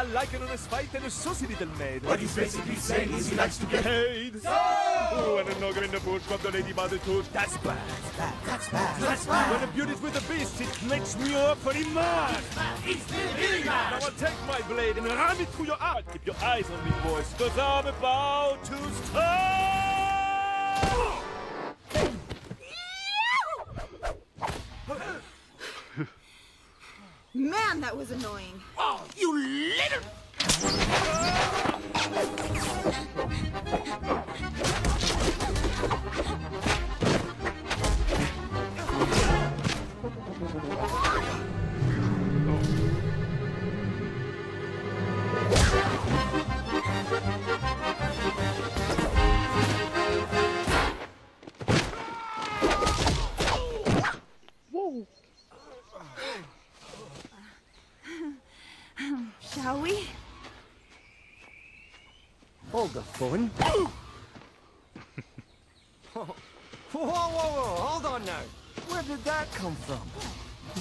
Speaker 6: I like an honest fight and a saucy little maid.
Speaker 1: What he's basically saying is he likes to get
Speaker 6: paid. Oh, and an ogre in the bush, rub the lady by the tush. That's bad.
Speaker 1: That's bad. That's bad.
Speaker 6: When a beauty's with a beast, it makes me up pretty mad.
Speaker 1: It's really
Speaker 6: Now
Speaker 1: bad.
Speaker 6: I'll take my blade and ram it through your heart. Keep your eyes on me, boys, cause I'm about to start.
Speaker 18: Man, that was annoying.
Speaker 1: Oh, you little...
Speaker 8: Shall
Speaker 4: Hold the phone. whoa, whoa, whoa, hold on now. Where did that come from?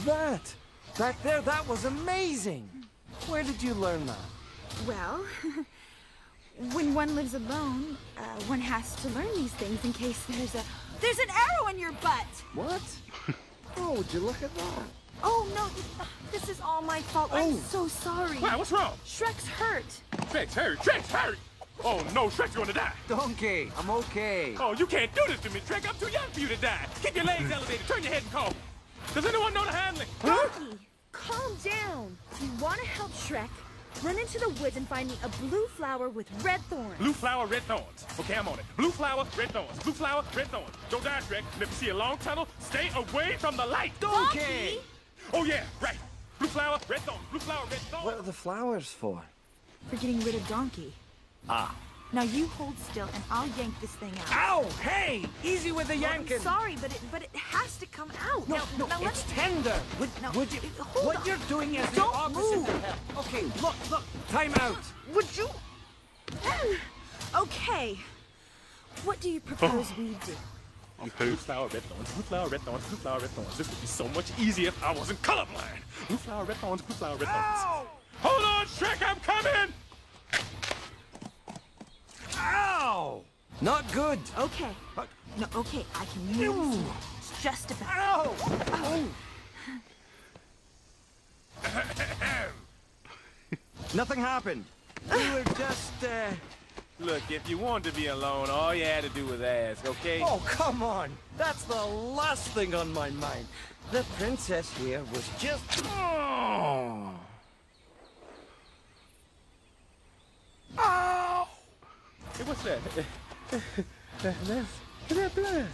Speaker 4: That, back there, that was amazing. Where did you learn that?
Speaker 8: Well, when one lives alone, uh, one has to learn these things in case there's a there's an arrow in your butt.
Speaker 4: What? Oh, would you look at that?
Speaker 8: Oh no, this is all my fault. I'm
Speaker 4: Oh.
Speaker 8: so sorry.
Speaker 6: Wow, what's wrong?
Speaker 8: Shrek's hurt.
Speaker 6: Shrek's hurt. Shrek's hurt. Oh no, Shrek's gonna die.
Speaker 4: Donkey, I'm okay.
Speaker 6: Oh, you can't do this to me, Shrek. I'm too young for you to die. Keep your legs elevated. Turn your head and call. Does anyone know the Heimlich?
Speaker 8: Donkey, calm down. You want to help Shrek? Run into the woods and find me a blue flower with red thorns.
Speaker 6: Blue flower, red thorns. Okay, I'm on it. Blue flower, red thorns. Blue flower, red thorns. Don't die, Shrek. And if you see a long tunnel, stay away from the light.
Speaker 4: Donkey!
Speaker 6: Oh yeah, right. Blue flower, red thorns. Blue flower, red thorns.
Speaker 4: What are the flowers for?
Speaker 8: For getting rid of Donkey.
Speaker 4: Ah.
Speaker 8: Now you hold still and I'll yank this thing out.
Speaker 4: Ow! Hey! Easy with the
Speaker 8: Well, I'm
Speaker 4: yanking!
Speaker 8: sorry, but it but it has to come out.
Speaker 4: No,
Speaker 8: now,
Speaker 4: no,
Speaker 8: now let
Speaker 4: it's
Speaker 8: me-
Speaker 4: tender. Would,
Speaker 8: No,
Speaker 4: would you?
Speaker 8: hold
Speaker 4: what
Speaker 8: on.
Speaker 4: you're doing is
Speaker 8: Don't
Speaker 4: opposite
Speaker 8: move.
Speaker 4: of help. Okay, look, look. Time out.
Speaker 8: Would you? Okay. What do you propose we do?
Speaker 2: I'm
Speaker 6: Blue flower, red thorns. Blue flower, red thorns. Blue flower, red thorns. This would be so much easier if I wasn't colorblind. Blue flower, red thorns. Blue flower, red thorns. Ow! Hold on, Shrek, I'm coming.
Speaker 4: Ow! Not good.
Speaker 8: Okay. Uh, no, okay, I can move. Ew. Just about.
Speaker 4: Ow! Oh. Nothing happened. We were just, uh...
Speaker 6: Look, if you wanted to be alone, all you had to do was ask, okay?
Speaker 4: Oh, come on. That's the last thing on my mind. The princess here was just... Oh!
Speaker 6: Ow! Hey, what's that? that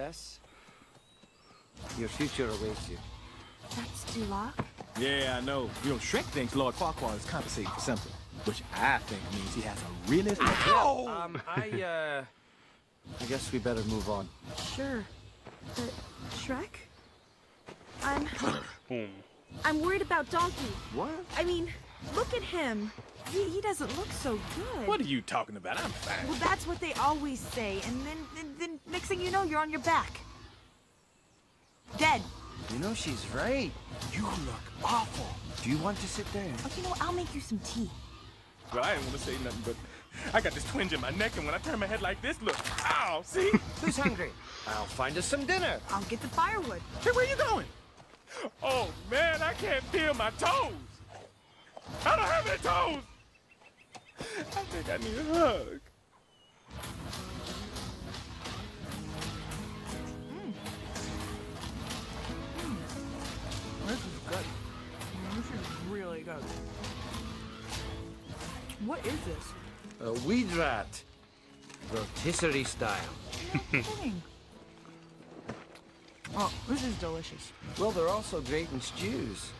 Speaker 4: it is, princess. Your future awaits you.
Speaker 8: That's Duloc?
Speaker 6: Yeah, I know. You know, Shrek thinks Lord Farquaad is compensating for something, which I think means he has a really...
Speaker 4: Um, I, uh... I guess we better move on.
Speaker 8: Sure. But Shrek? I'm I'm worried about Donkey.
Speaker 4: What?
Speaker 8: I mean, look at him. He, he doesn't look so good.
Speaker 6: What are you talking about? I'm fine.
Speaker 8: Well, that's what they always say, and then, then, then next thing you know, you're on your back. Dead.
Speaker 4: You know she's right. You look awful. Do you want to sit down?
Speaker 8: Oh, you know what? I'll make you some tea.
Speaker 6: Well, I didn't want to say nothing, but I got this twinge in my neck, and when I turn my head like this, look, ow, see?
Speaker 4: Who's hungry? I'll find us some dinner.
Speaker 8: I'll get the firewood.
Speaker 6: Hey, where are you going? Oh, man, I can't feel my toes. I don't have any toes. I think I need a hug. Hmm. Hmm.
Speaker 8: This is good. This is really good. What is this?
Speaker 4: A weed rat. Rotisserie style.
Speaker 8: Kidding. Oh, this is delicious.
Speaker 4: Well, they're also great in stews.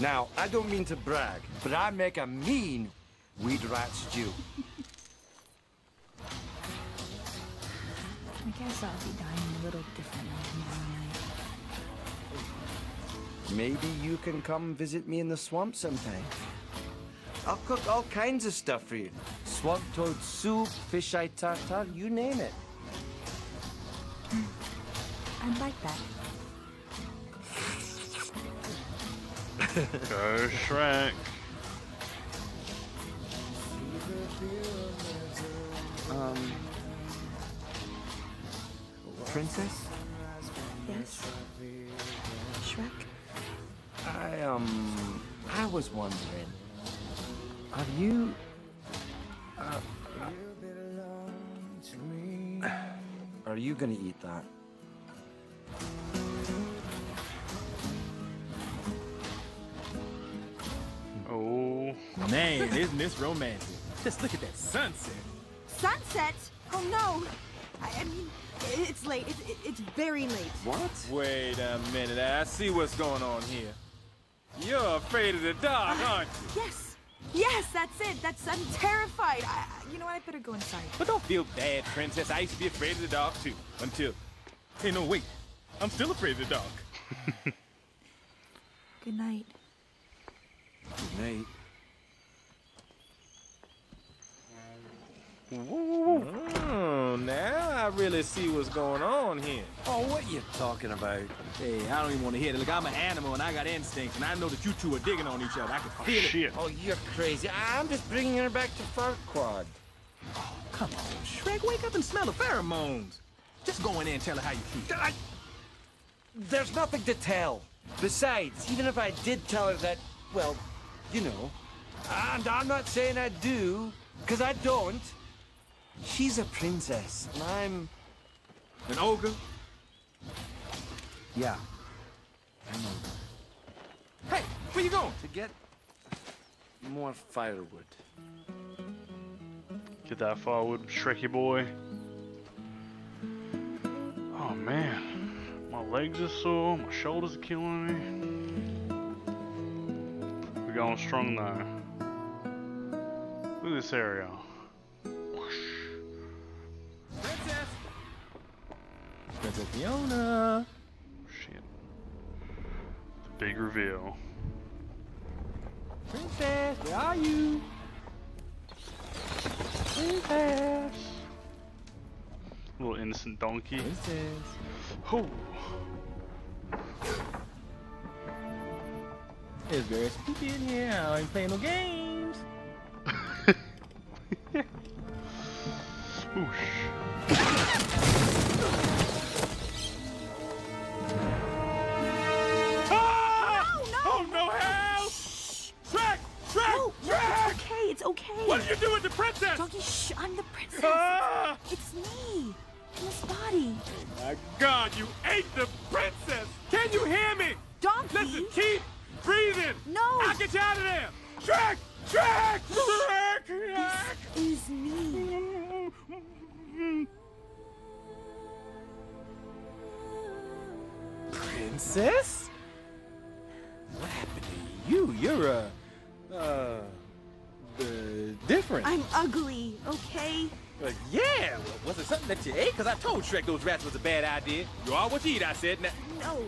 Speaker 4: Now, I don't mean to brag, but I make a mean weed rat stew.
Speaker 8: I guess I'll be dying a little differently tomorrow night.
Speaker 4: Maybe you can come visit me in the swamp sometime. I'll cook all kinds of stuff for you. Swamp toad soup, fish eye tartare, you name it. Hmm.
Speaker 8: I'd like that.
Speaker 2: Go uh,
Speaker 4: Shrek. Princess?
Speaker 8: Yes? Shrek?
Speaker 4: I, um, I was wondering, are you, uh, are you gonna eat that?
Speaker 2: Oh.
Speaker 6: Man, isn't this romantic? Just look at that sunset.
Speaker 8: Sunset? Oh no! I, I mean, it's late. It's, it's very late.
Speaker 4: What?
Speaker 6: Wait a minute, I see what's going on here. You're afraid of the dark, ah, aren't you?
Speaker 8: Yes! Yes, that's it. That's I'm terrified. I, I- you know what? I better go inside.
Speaker 6: But don't feel bad, princess. I used to be afraid of the dark too. Until. Hey, no, wait. I'm still afraid of the dark.
Speaker 8: Good night.
Speaker 4: Good night.
Speaker 6: Oh, now I really really see what's going on here.
Speaker 4: Oh, what you talking about?
Speaker 6: Hey, I don't even want to hear it. Look, I'm an animal and I got instincts, and I know that you two are digging on each other. I can feel it.
Speaker 4: Oh, you're crazy. I'm just bringing her back to Farquaad.
Speaker 6: Oh, come on, Shrek, wake up and smell the pheromones. Just go in there and tell her how you feel.
Speaker 4: I... There's nothing to tell. Besides, even if I did tell her that, well, you know, and I'm not saying I do, because I don't. She's a princess, and I'm...
Speaker 6: An ogre?
Speaker 4: Yeah. I'm ogre.
Speaker 6: Hey, where you going?
Speaker 4: To get more firewood.
Speaker 2: Get that firewood, Shreky boy. Oh man, my legs are sore, my shoulders are killing me. We're going strong though. Look at this area.
Speaker 6: Princess Fiona!
Speaker 2: Oh, shit. The big reveal.
Speaker 6: Princess, where are you? Princess!
Speaker 2: Little innocent donkey.
Speaker 6: Princess.
Speaker 2: Oh.
Speaker 6: It's very spooky in here. I ain't playing no games. You are what you eat, I said.
Speaker 8: No.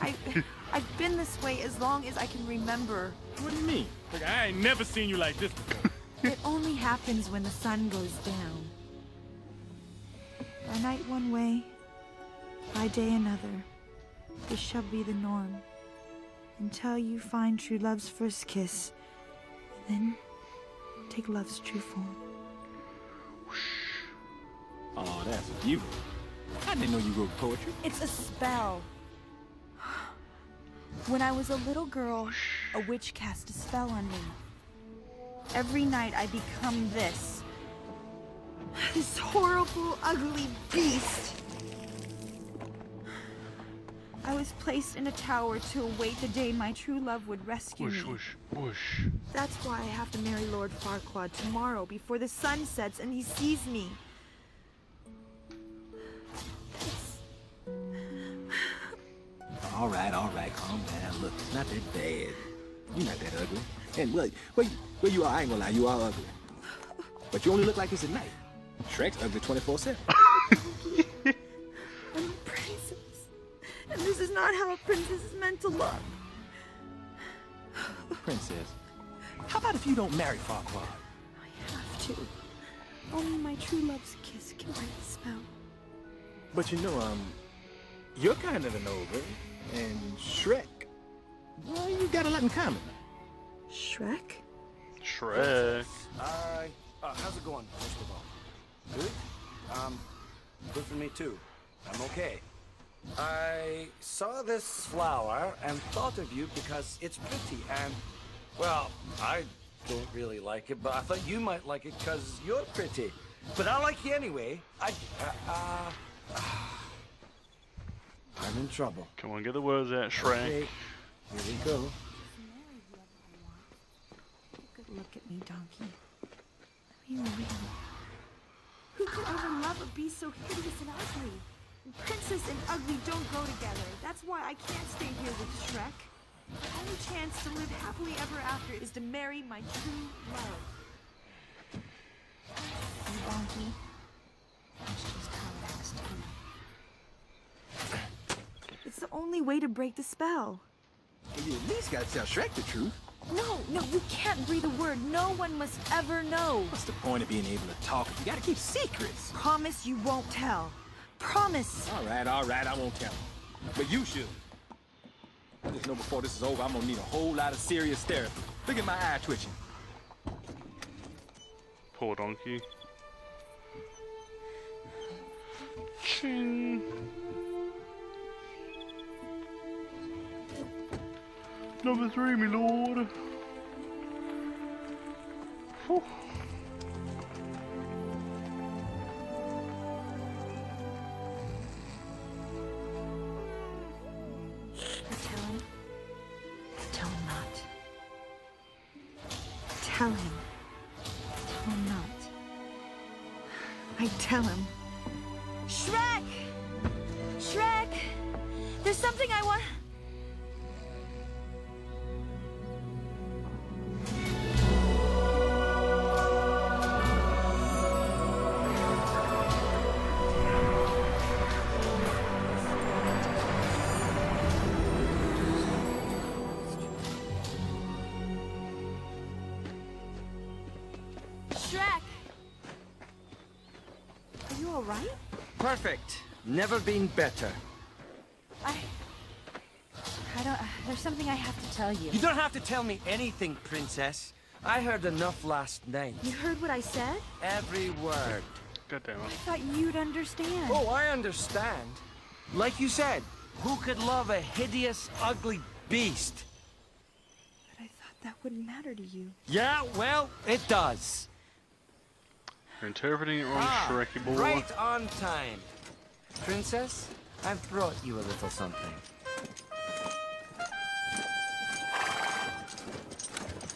Speaker 8: I, I've been this way as long as I can remember.
Speaker 6: what do you mean? Like, I ain't never seen you like this before.
Speaker 8: It only happens when the sun goes down. By night one way, by day another. This shall be the norm. Until you find true love's first kiss, and then take love's true form.
Speaker 6: Oh, that's you. I didn't know you wrote poetry.
Speaker 8: It's a spell. When I was a little girl, a witch cast a spell on me. Every night I become this. This horrible, ugly beast. I was placed in a tower to await the day my true love would rescue
Speaker 2: Whoosh,
Speaker 8: me.
Speaker 2: whoosh, whoosh.
Speaker 8: That's why I have to marry Lord Farquaad tomorrow before the sun sets and he sees me.
Speaker 15: All right, all right, calm down. Look, it's not that bad. You're not that ugly. And well, where, you- where you are, I ain't gonna lie, you are ugly. But you only look like this at night. Shrek's ugly 24-7.
Speaker 8: I'm a princess. And this is not how a princess is meant to look.
Speaker 6: Princess, how about if you don't marry Farquaad?
Speaker 8: I have to. Only my true love's kiss can break the spell.
Speaker 6: But you know, um, you're kind of an ogre, and Shrek, well, you got a lot in common.
Speaker 8: Shrek?
Speaker 2: Shrek.
Speaker 7: Hi. Uh, how's it going, first of all? Good? Um, good for me too. I'm okay. I saw this flower and thought of you because it's pretty and, well, I don't really like it, but I thought you might like it because you're pretty. But I like you anyway. I, uh, uh, I'm in trouble.
Speaker 2: Come on, get the words out, Shrek.
Speaker 7: Okay, here we go.
Speaker 8: Good look at me, donkey. I mean, really. Who could ever love a beast so hideous and ugly? Princess and ugly don't go together. That's why I can't stay here with Shrek. The only chance to live happily ever after is to marry my true love. You donkey. That's just how it to be. It's the only way to break the spell.
Speaker 15: You at least gotta tell Shrek the truth.
Speaker 8: No, no, you can't breathe a word. No one must ever know.
Speaker 6: What's the point of being able to talk if you gotta keep secrets?
Speaker 8: Promise you won't tell. Promise.
Speaker 6: All right, all right, I won't tell. But you should. I just know before this is over, I'm gonna need a whole lot of serious therapy. Look at my eye twitching.
Speaker 2: Poor donkey. Ching. Number three, my lord. Whew.
Speaker 8: Tell him. Tell him not. Tell him. Tell him not. I tell him. Are you alright?
Speaker 4: Perfect. Never been better.
Speaker 8: I. I don't. There's something I have to tell you.
Speaker 4: You don't have to tell me anything, Princess. I heard enough last night.
Speaker 8: You heard what I said?
Speaker 4: Every word.
Speaker 2: God damn it.
Speaker 8: I thought you'd understand.
Speaker 4: Oh, I understand. Like you said, who could love a hideous, ugly beast?
Speaker 8: But I thought that wouldn't matter to you.
Speaker 4: Yeah, well, it does.
Speaker 2: You're interpreting it wrong,
Speaker 4: Ah,
Speaker 2: Shreky boy.
Speaker 4: right on time. Princess, I've brought you a little something.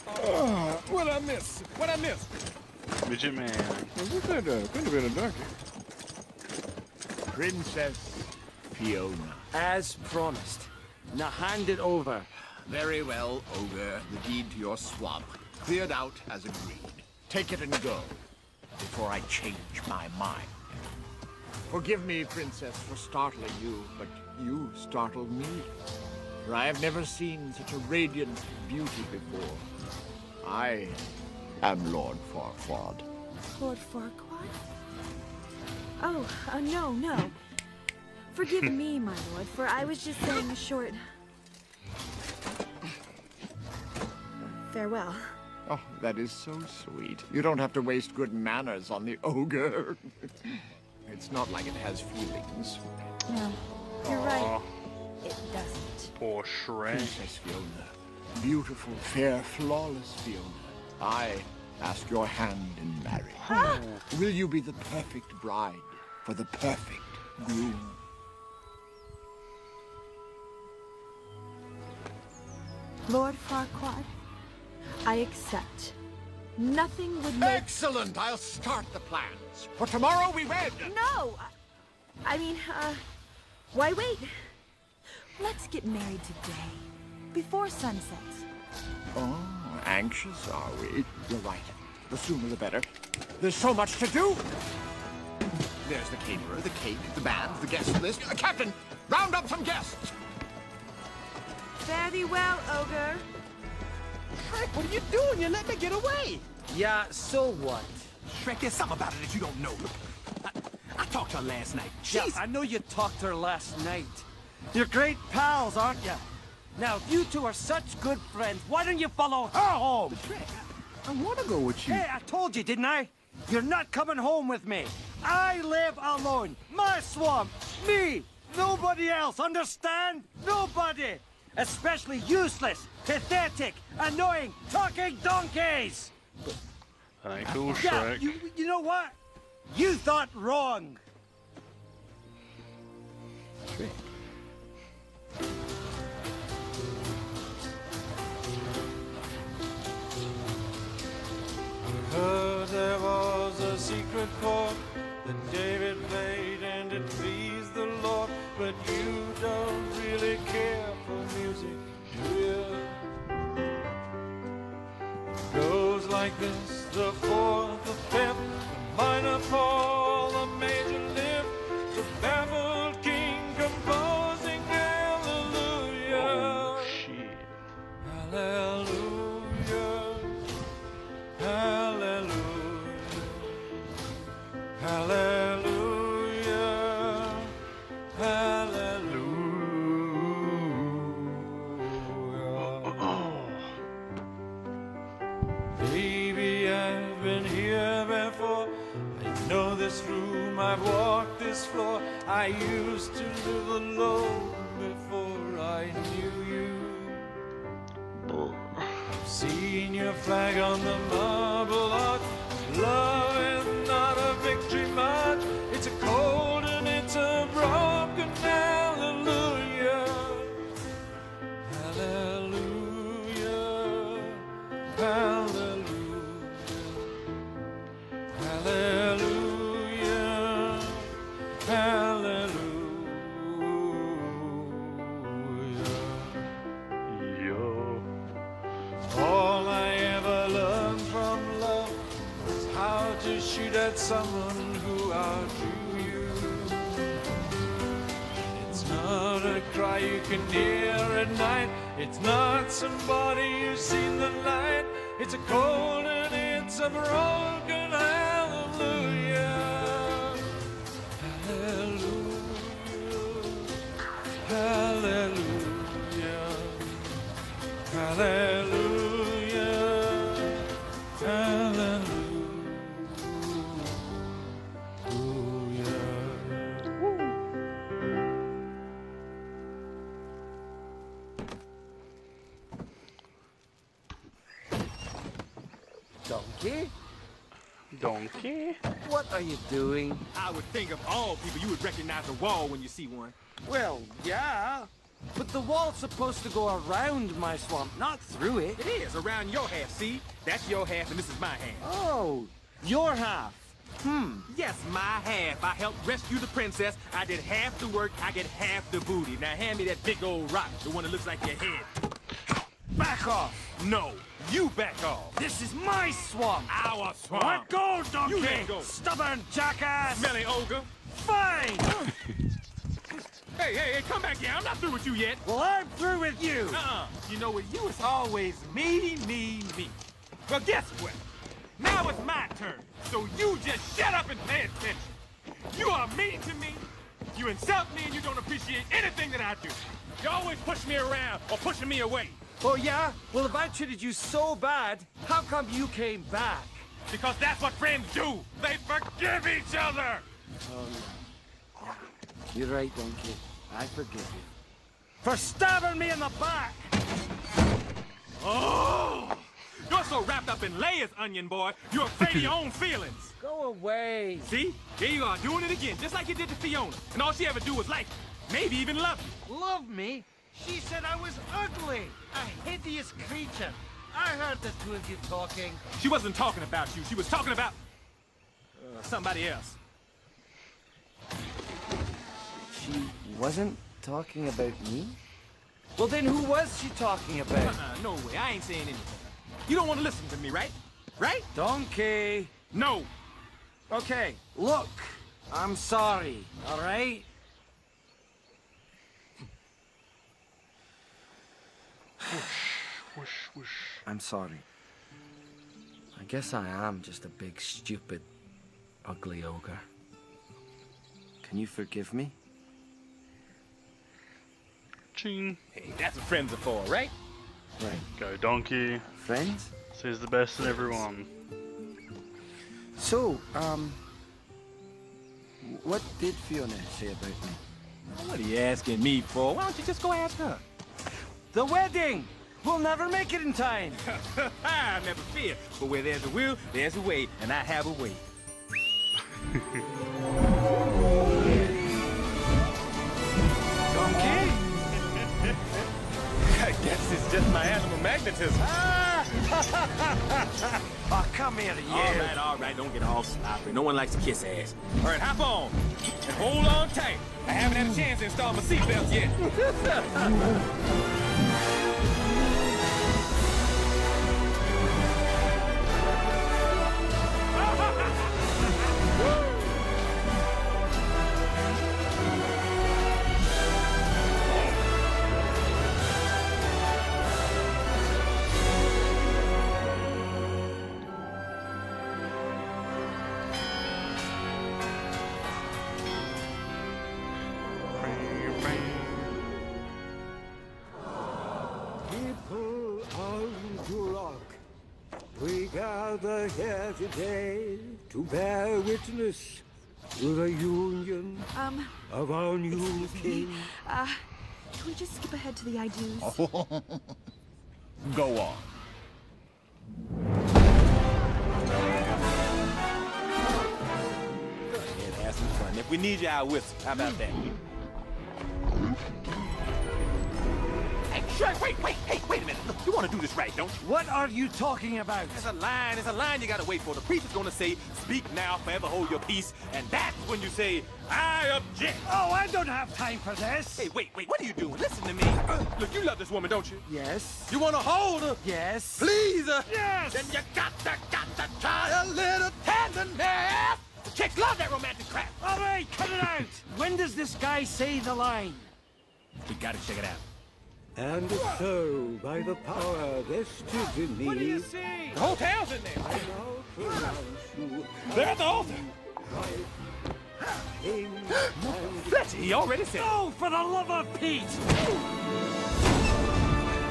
Speaker 6: Oh, what I miss? What I miss?
Speaker 2: Midget man.
Speaker 6: What's that? Uh, could have been a donkey.
Speaker 14: Princess Fiona.
Speaker 4: As promised. Now hand it over.
Speaker 5: Very well, Ogre. The deed to your swamp. Cleared out as agreed. Take it and go. Before I change my mind.
Speaker 14: Forgive me, Princess, for startling you, but you startled me. For I have never seen such a radiant beauty before. I am Lord Farquaad.
Speaker 8: Lord Farquaad? Oh, uh, no, no. Forgive me, my lord, for I was just saying a short. Farewell.
Speaker 14: Oh, that is so sweet. You don't have to waste good manners on the ogre. it's not like it has feelings.
Speaker 8: No, you're right.
Speaker 2: Aw,
Speaker 8: It doesn't.
Speaker 2: poor Shrek.
Speaker 14: Princess Fiona. Beautiful, fair, flawless Fiona. I ask your hand in marriage. Will you be the perfect bride for the perfect groom?
Speaker 8: Lord Farquaad, I accept. Nothing would make.
Speaker 14: Excellent! I'll start the plans. For tomorrow we wed!
Speaker 8: No! I- mean, uh. Why wait? Let's get married today. Before sunset.
Speaker 14: Oh, anxious are we? You're right. The sooner the better. There's so much to do!
Speaker 5: There's the caterer, the cake, the band, the guest list. Uh, Captain, round up some guests!
Speaker 8: Fare thee well, ogre.
Speaker 6: Shrek, what are you doing? You let me get away.
Speaker 4: Yeah, so what?
Speaker 6: Shrek, there's something about it that you don't know. I, I talked to her last night.
Speaker 4: Yeah, I know you talked to her last night. You're great pals, aren't you? Now, if you two are such good friends, why don't you follow her home?
Speaker 5: shrek I want to go with you.
Speaker 4: Hey, I told you, didn't I? You're not coming home with me. I live alone. My swamp. Me. Nobody else. Understand? Nobody. Especially useless, pathetic, annoying, talking donkeys.
Speaker 2: That ain't cool,
Speaker 4: Yeah,
Speaker 2: Shrek.
Speaker 4: you, you know what? You thought wrong.
Speaker 19: Heard there was a secret chord that David played and it pleased the Lord, but you don't the fourth, the fifth, the minor fall, I've walked this floor. I used to live alone before I knew you. I've seen your flag on the marble arch. Someone who outdrew you. It's not a cry you can hear at night. It's not somebody who's seen the light. It's a cold and it's a broken hallelujah. Hallelujah. Hallelujah. Hallelujah.
Speaker 4: Donkey?
Speaker 2: Donkey?
Speaker 4: What are you doing?
Speaker 6: I would think of all people you would recognize a wall when you see one.
Speaker 4: Well, yeah. But the wall's supposed to go around my swamp, not through it.
Speaker 6: It is around your half, see? That's your half and this is my half.
Speaker 4: Oh, your half. Hmm.
Speaker 6: Yes, my half. I helped rescue the princess. I did half the work. I get half the booty. Now hand me that big old rock, the one that looks like your head.
Speaker 4: Back off.
Speaker 6: No, you back off.
Speaker 4: This is my swamp.
Speaker 6: Our swamp.
Speaker 4: Let go, donkey.
Speaker 6: You let go.
Speaker 4: Stubborn jackass.
Speaker 6: Smelly ogre.
Speaker 4: Fine.
Speaker 6: Hey, hey, hey, come back here. I'm not through with you yet.
Speaker 4: well, I'm through with you.
Speaker 6: Uh-uh. You know what? You is always me, me, me. Well, guess what? Now it's my turn. So you just shut up and pay attention. You are mean to me. You insult me and you don't appreciate anything that I do. You always push me around or pushing me away.
Speaker 4: Oh, yeah? Well, if I treated you so bad, how come you came back?
Speaker 6: Because that's what friends do. They forgive each other.
Speaker 4: Oh, yeah. You're right, Donkey. I forgive you. For stabbing me in the back!
Speaker 6: Oh! You're so wrapped up in layers, onion boy, you're afraid of your own feelings.
Speaker 4: Go away.
Speaker 6: See? Here you are, doing it again, just like you did to Fiona. And all she ever do was like you. Maybe even love you.
Speaker 7: Love me? She said I was ugly, a hideous creature. I heard the two of you talking.
Speaker 6: She wasn't talking about you. She was talking about uh, somebody else.
Speaker 4: She wasn't talking about me? Well, then who was she talking about?
Speaker 6: Uh-uh, no way. I ain't saying anything. You don't want to listen to me, right? Right?
Speaker 4: Donkey.
Speaker 6: No.
Speaker 4: Okay, look. I'm sorry, all right?
Speaker 2: Whoosh, whoosh.
Speaker 4: I'm sorry. I guess I am just a big, stupid, ugly ogre. Can you forgive me?
Speaker 2: Ching.
Speaker 6: Hey, that's what friends are for, right?
Speaker 4: Right.
Speaker 2: Go donkey.
Speaker 4: Friends?
Speaker 2: Says the best in everyone.
Speaker 4: So, um, what did Fiona say about me?
Speaker 6: What are you asking me for? Why don't you just go ask her?
Speaker 4: The wedding! We'll never make it in time!
Speaker 6: I never fear. But where there's a will, there's a way, and I have a way.
Speaker 4: Donkey?
Speaker 6: I guess it's just my animal magnetism.
Speaker 4: oh, come here, you.
Speaker 6: All right, all right, don't get all sloppy. No one likes to kiss ass. All right, hop on. And hold on tight. I haven't had a chance to install my seatbelt yet.
Speaker 14: To bear witness to the union
Speaker 8: Um,
Speaker 14: of our new king.
Speaker 8: uh, can we just skip ahead to the I do's?
Speaker 20: Go on.
Speaker 6: Go ahead, have some fun. If we need you, I'll whistle. How about that? Shrek, wait, wait, hey, wait a minute. Look, you want to do this right, don't you?
Speaker 4: What are you talking about?
Speaker 6: There's a line, there's a line you gotta wait for. The priest is gonna say, speak now, forever hold your peace. And that's when you say, I object.
Speaker 4: Oh, I don't have time for this.
Speaker 6: Hey, wait, wait, what are you doing? Listen to me. Uh, look, you love this woman, don't you?
Speaker 4: Yes.
Speaker 6: You wanna hold her?
Speaker 4: Yes.
Speaker 6: Please her?
Speaker 4: Yes.
Speaker 6: Then you got to, got to try a little tenderness. The chicks love that romantic crap.
Speaker 4: All right, cut it out. when does this guy say the line?
Speaker 6: We gotta check it out.
Speaker 14: And so, by the power vested in me,
Speaker 4: What do you see?
Speaker 6: The whole town's in there.
Speaker 14: I now pronounce you
Speaker 6: They're at the altar.
Speaker 14: king and
Speaker 6: Fletcher, he already said it.
Speaker 4: Oh, for the love of Pete!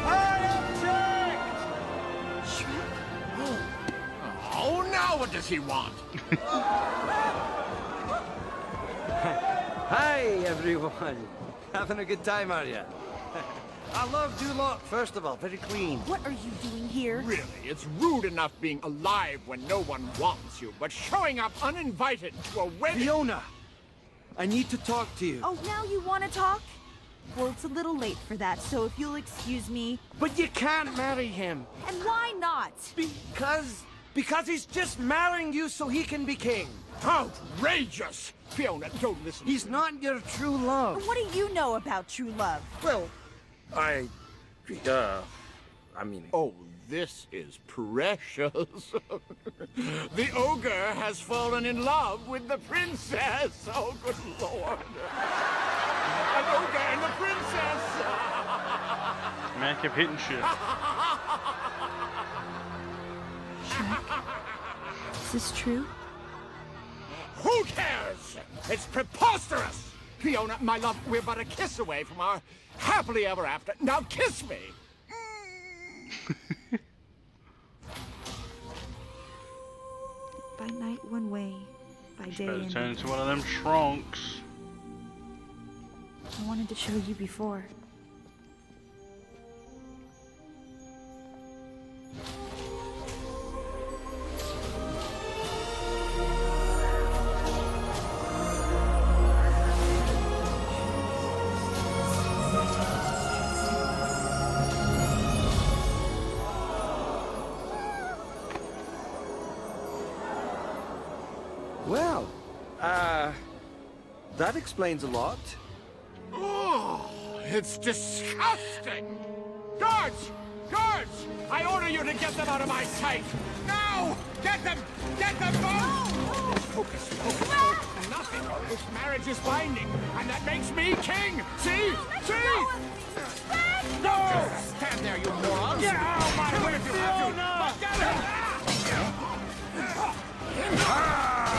Speaker 4: I object.
Speaker 14: Oh, now what does he want?
Speaker 4: Hi, everyone. Having a good time, are you? I love Duloc, first of all. Very clean.
Speaker 8: What are you doing here?
Speaker 14: Really, it's rude enough being alive when no one wants you, but showing up uninvited to a wedding.
Speaker 4: Fiona, I need to talk to you.
Speaker 8: Oh, now you want to talk? Well, it's a little late for that, so if you'll excuse me.
Speaker 4: But you can't marry him.
Speaker 8: And why not?
Speaker 4: Because... Because he's just marrying you so he can be king.
Speaker 14: Outrageous! Fiona, don't listen.
Speaker 4: He's not your true love.
Speaker 8: What do you know about true love?
Speaker 4: Well, I... Uh... I mean...
Speaker 14: Oh, this is precious. the ogre has fallen in love with the princess. Oh, good lord. An ogre and the princess.
Speaker 2: Man, I kept hitting shit.
Speaker 8: Is this true?
Speaker 14: Who cares? It's preposterous! Fiona, my love, we're but a kiss away from our happily ever after. Now kiss me!
Speaker 8: By night one way, by day
Speaker 2: Better
Speaker 8: another.
Speaker 2: turn into one of them trunks.
Speaker 8: I wanted to show you before.
Speaker 4: That explains a lot.
Speaker 14: Oh, it's disgusting! Guards! Guards! I order you to get them out of my sight! Now! Get them! Get them both! This hocus pocus ain't nothing. This marriage is binding, and that makes me king! See? See? No! Just stand there, you morons! Get out of my way if you have to! But get it! They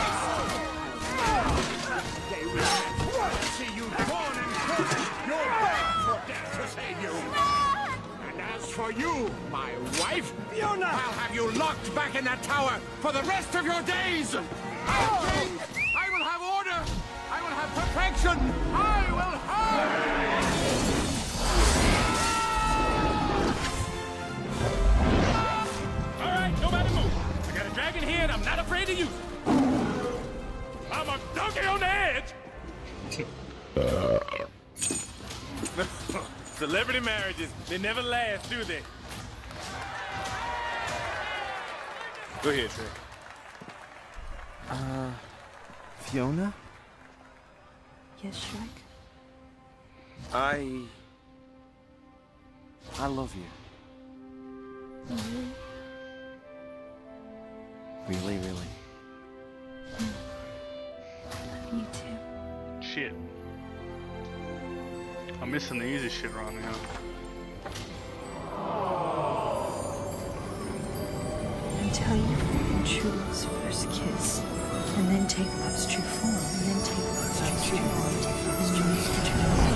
Speaker 14: for you, my wife, Fiona, I'll have you locked back in that tower for the rest of your days. I'll king. Oh! I will have order. I will have perfection. I will have.
Speaker 6: All right, nobody move. I got a dragon here, and I'm not afraid to use it. I'm a donkey on the edge. Celebrity marriages, they never last, do they? Go ahead, Shrek.
Speaker 4: Uh... Fiona?
Speaker 8: Yes, Shrek?
Speaker 4: I... I love you.
Speaker 8: Really?
Speaker 4: Really, really.
Speaker 8: You too.
Speaker 2: Shit. I'm missing the easy shit right now.
Speaker 8: Tell you, love's first kiss, and then take love's true form, and then take love's true form, and take love's true eternal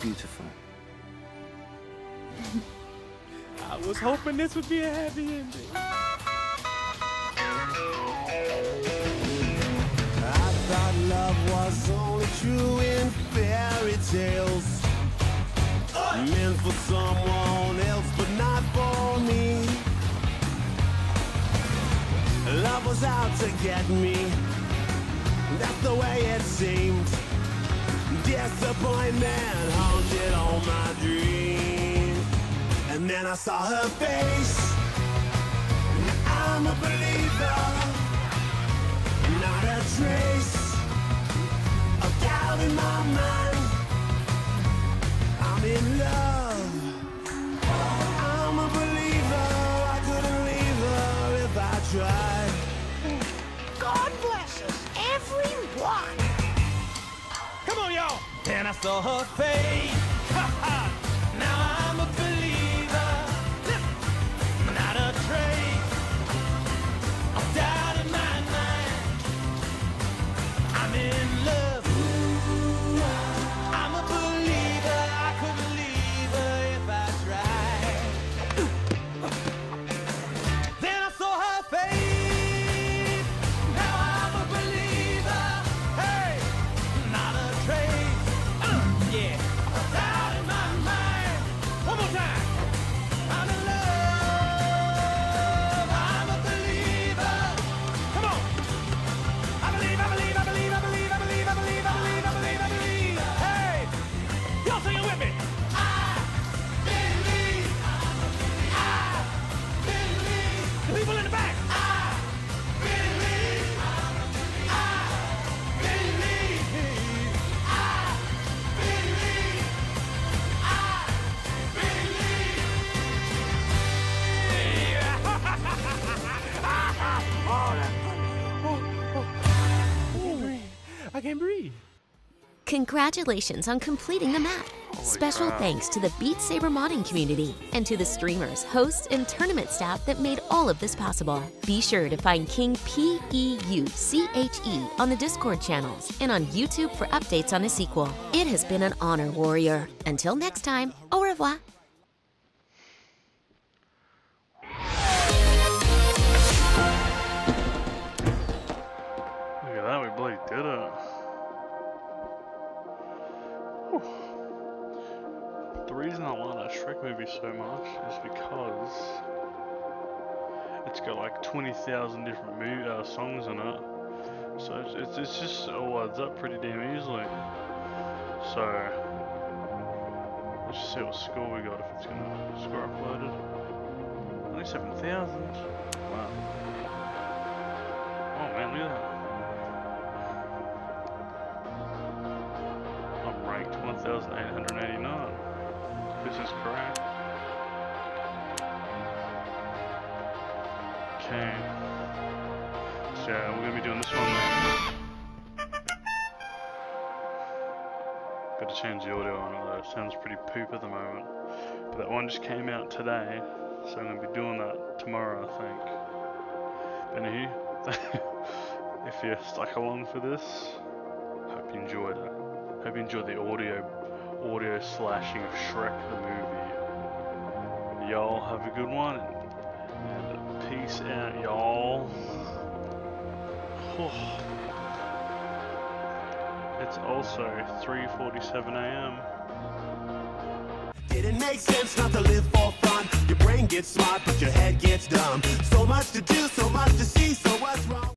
Speaker 4: beautiful.
Speaker 21: I was hoping this would be a happy ending.
Speaker 1: I thought love was only true in fairy tales. Meant for someone else, but not for me. Love was out to get me. That's the way it seemed. Disappointment haunted all my dreams. And then I saw her face. I'm a believer. Not a trace of doubt in my mind. I'm in love. I'm a believer. I couldn't leave her if I tried.
Speaker 9: God bless us, everyone
Speaker 6: master her face.
Speaker 3: Congratulations on completing the map. Special
Speaker 2: crap.
Speaker 3: thanks to the Beat Saber modding community and to the streamers, hosts, and tournament staff that made all of this possible. Be sure to find King P E U C H E on the Discord channels and on YouTube for updates on the sequel. It has been an honor, Warrior. Until next time, au revoir.
Speaker 2: Shrek movie so much is because it's got like 20,000 different mo- uh, songs in it. So it's, it's, just adds up pretty damn easily. So let's just see what score we got if it's gonna score uploaded. Only 7,000. Wow. Oh man, look at that. I'm ranked 1,889. This is correct. Okay. So we're gonna be doing this one then. Gotta change the audio on it though, it sounds pretty poop at the moment. But that one just came out today, so I'm gonna be doing that tomorrow, I think. Anywho, if you're stuck along for this, hope you enjoyed it. Hope you enjoyed the audio audio slashing of Shrek the movie. Y'all have a good one and peace out y'all. It's also 3:47 a.m.
Speaker 1: Didn't make sense not to live for fun. Your brain gets smart, but your head gets dumb. So much to do, so much to see, so what's wrong?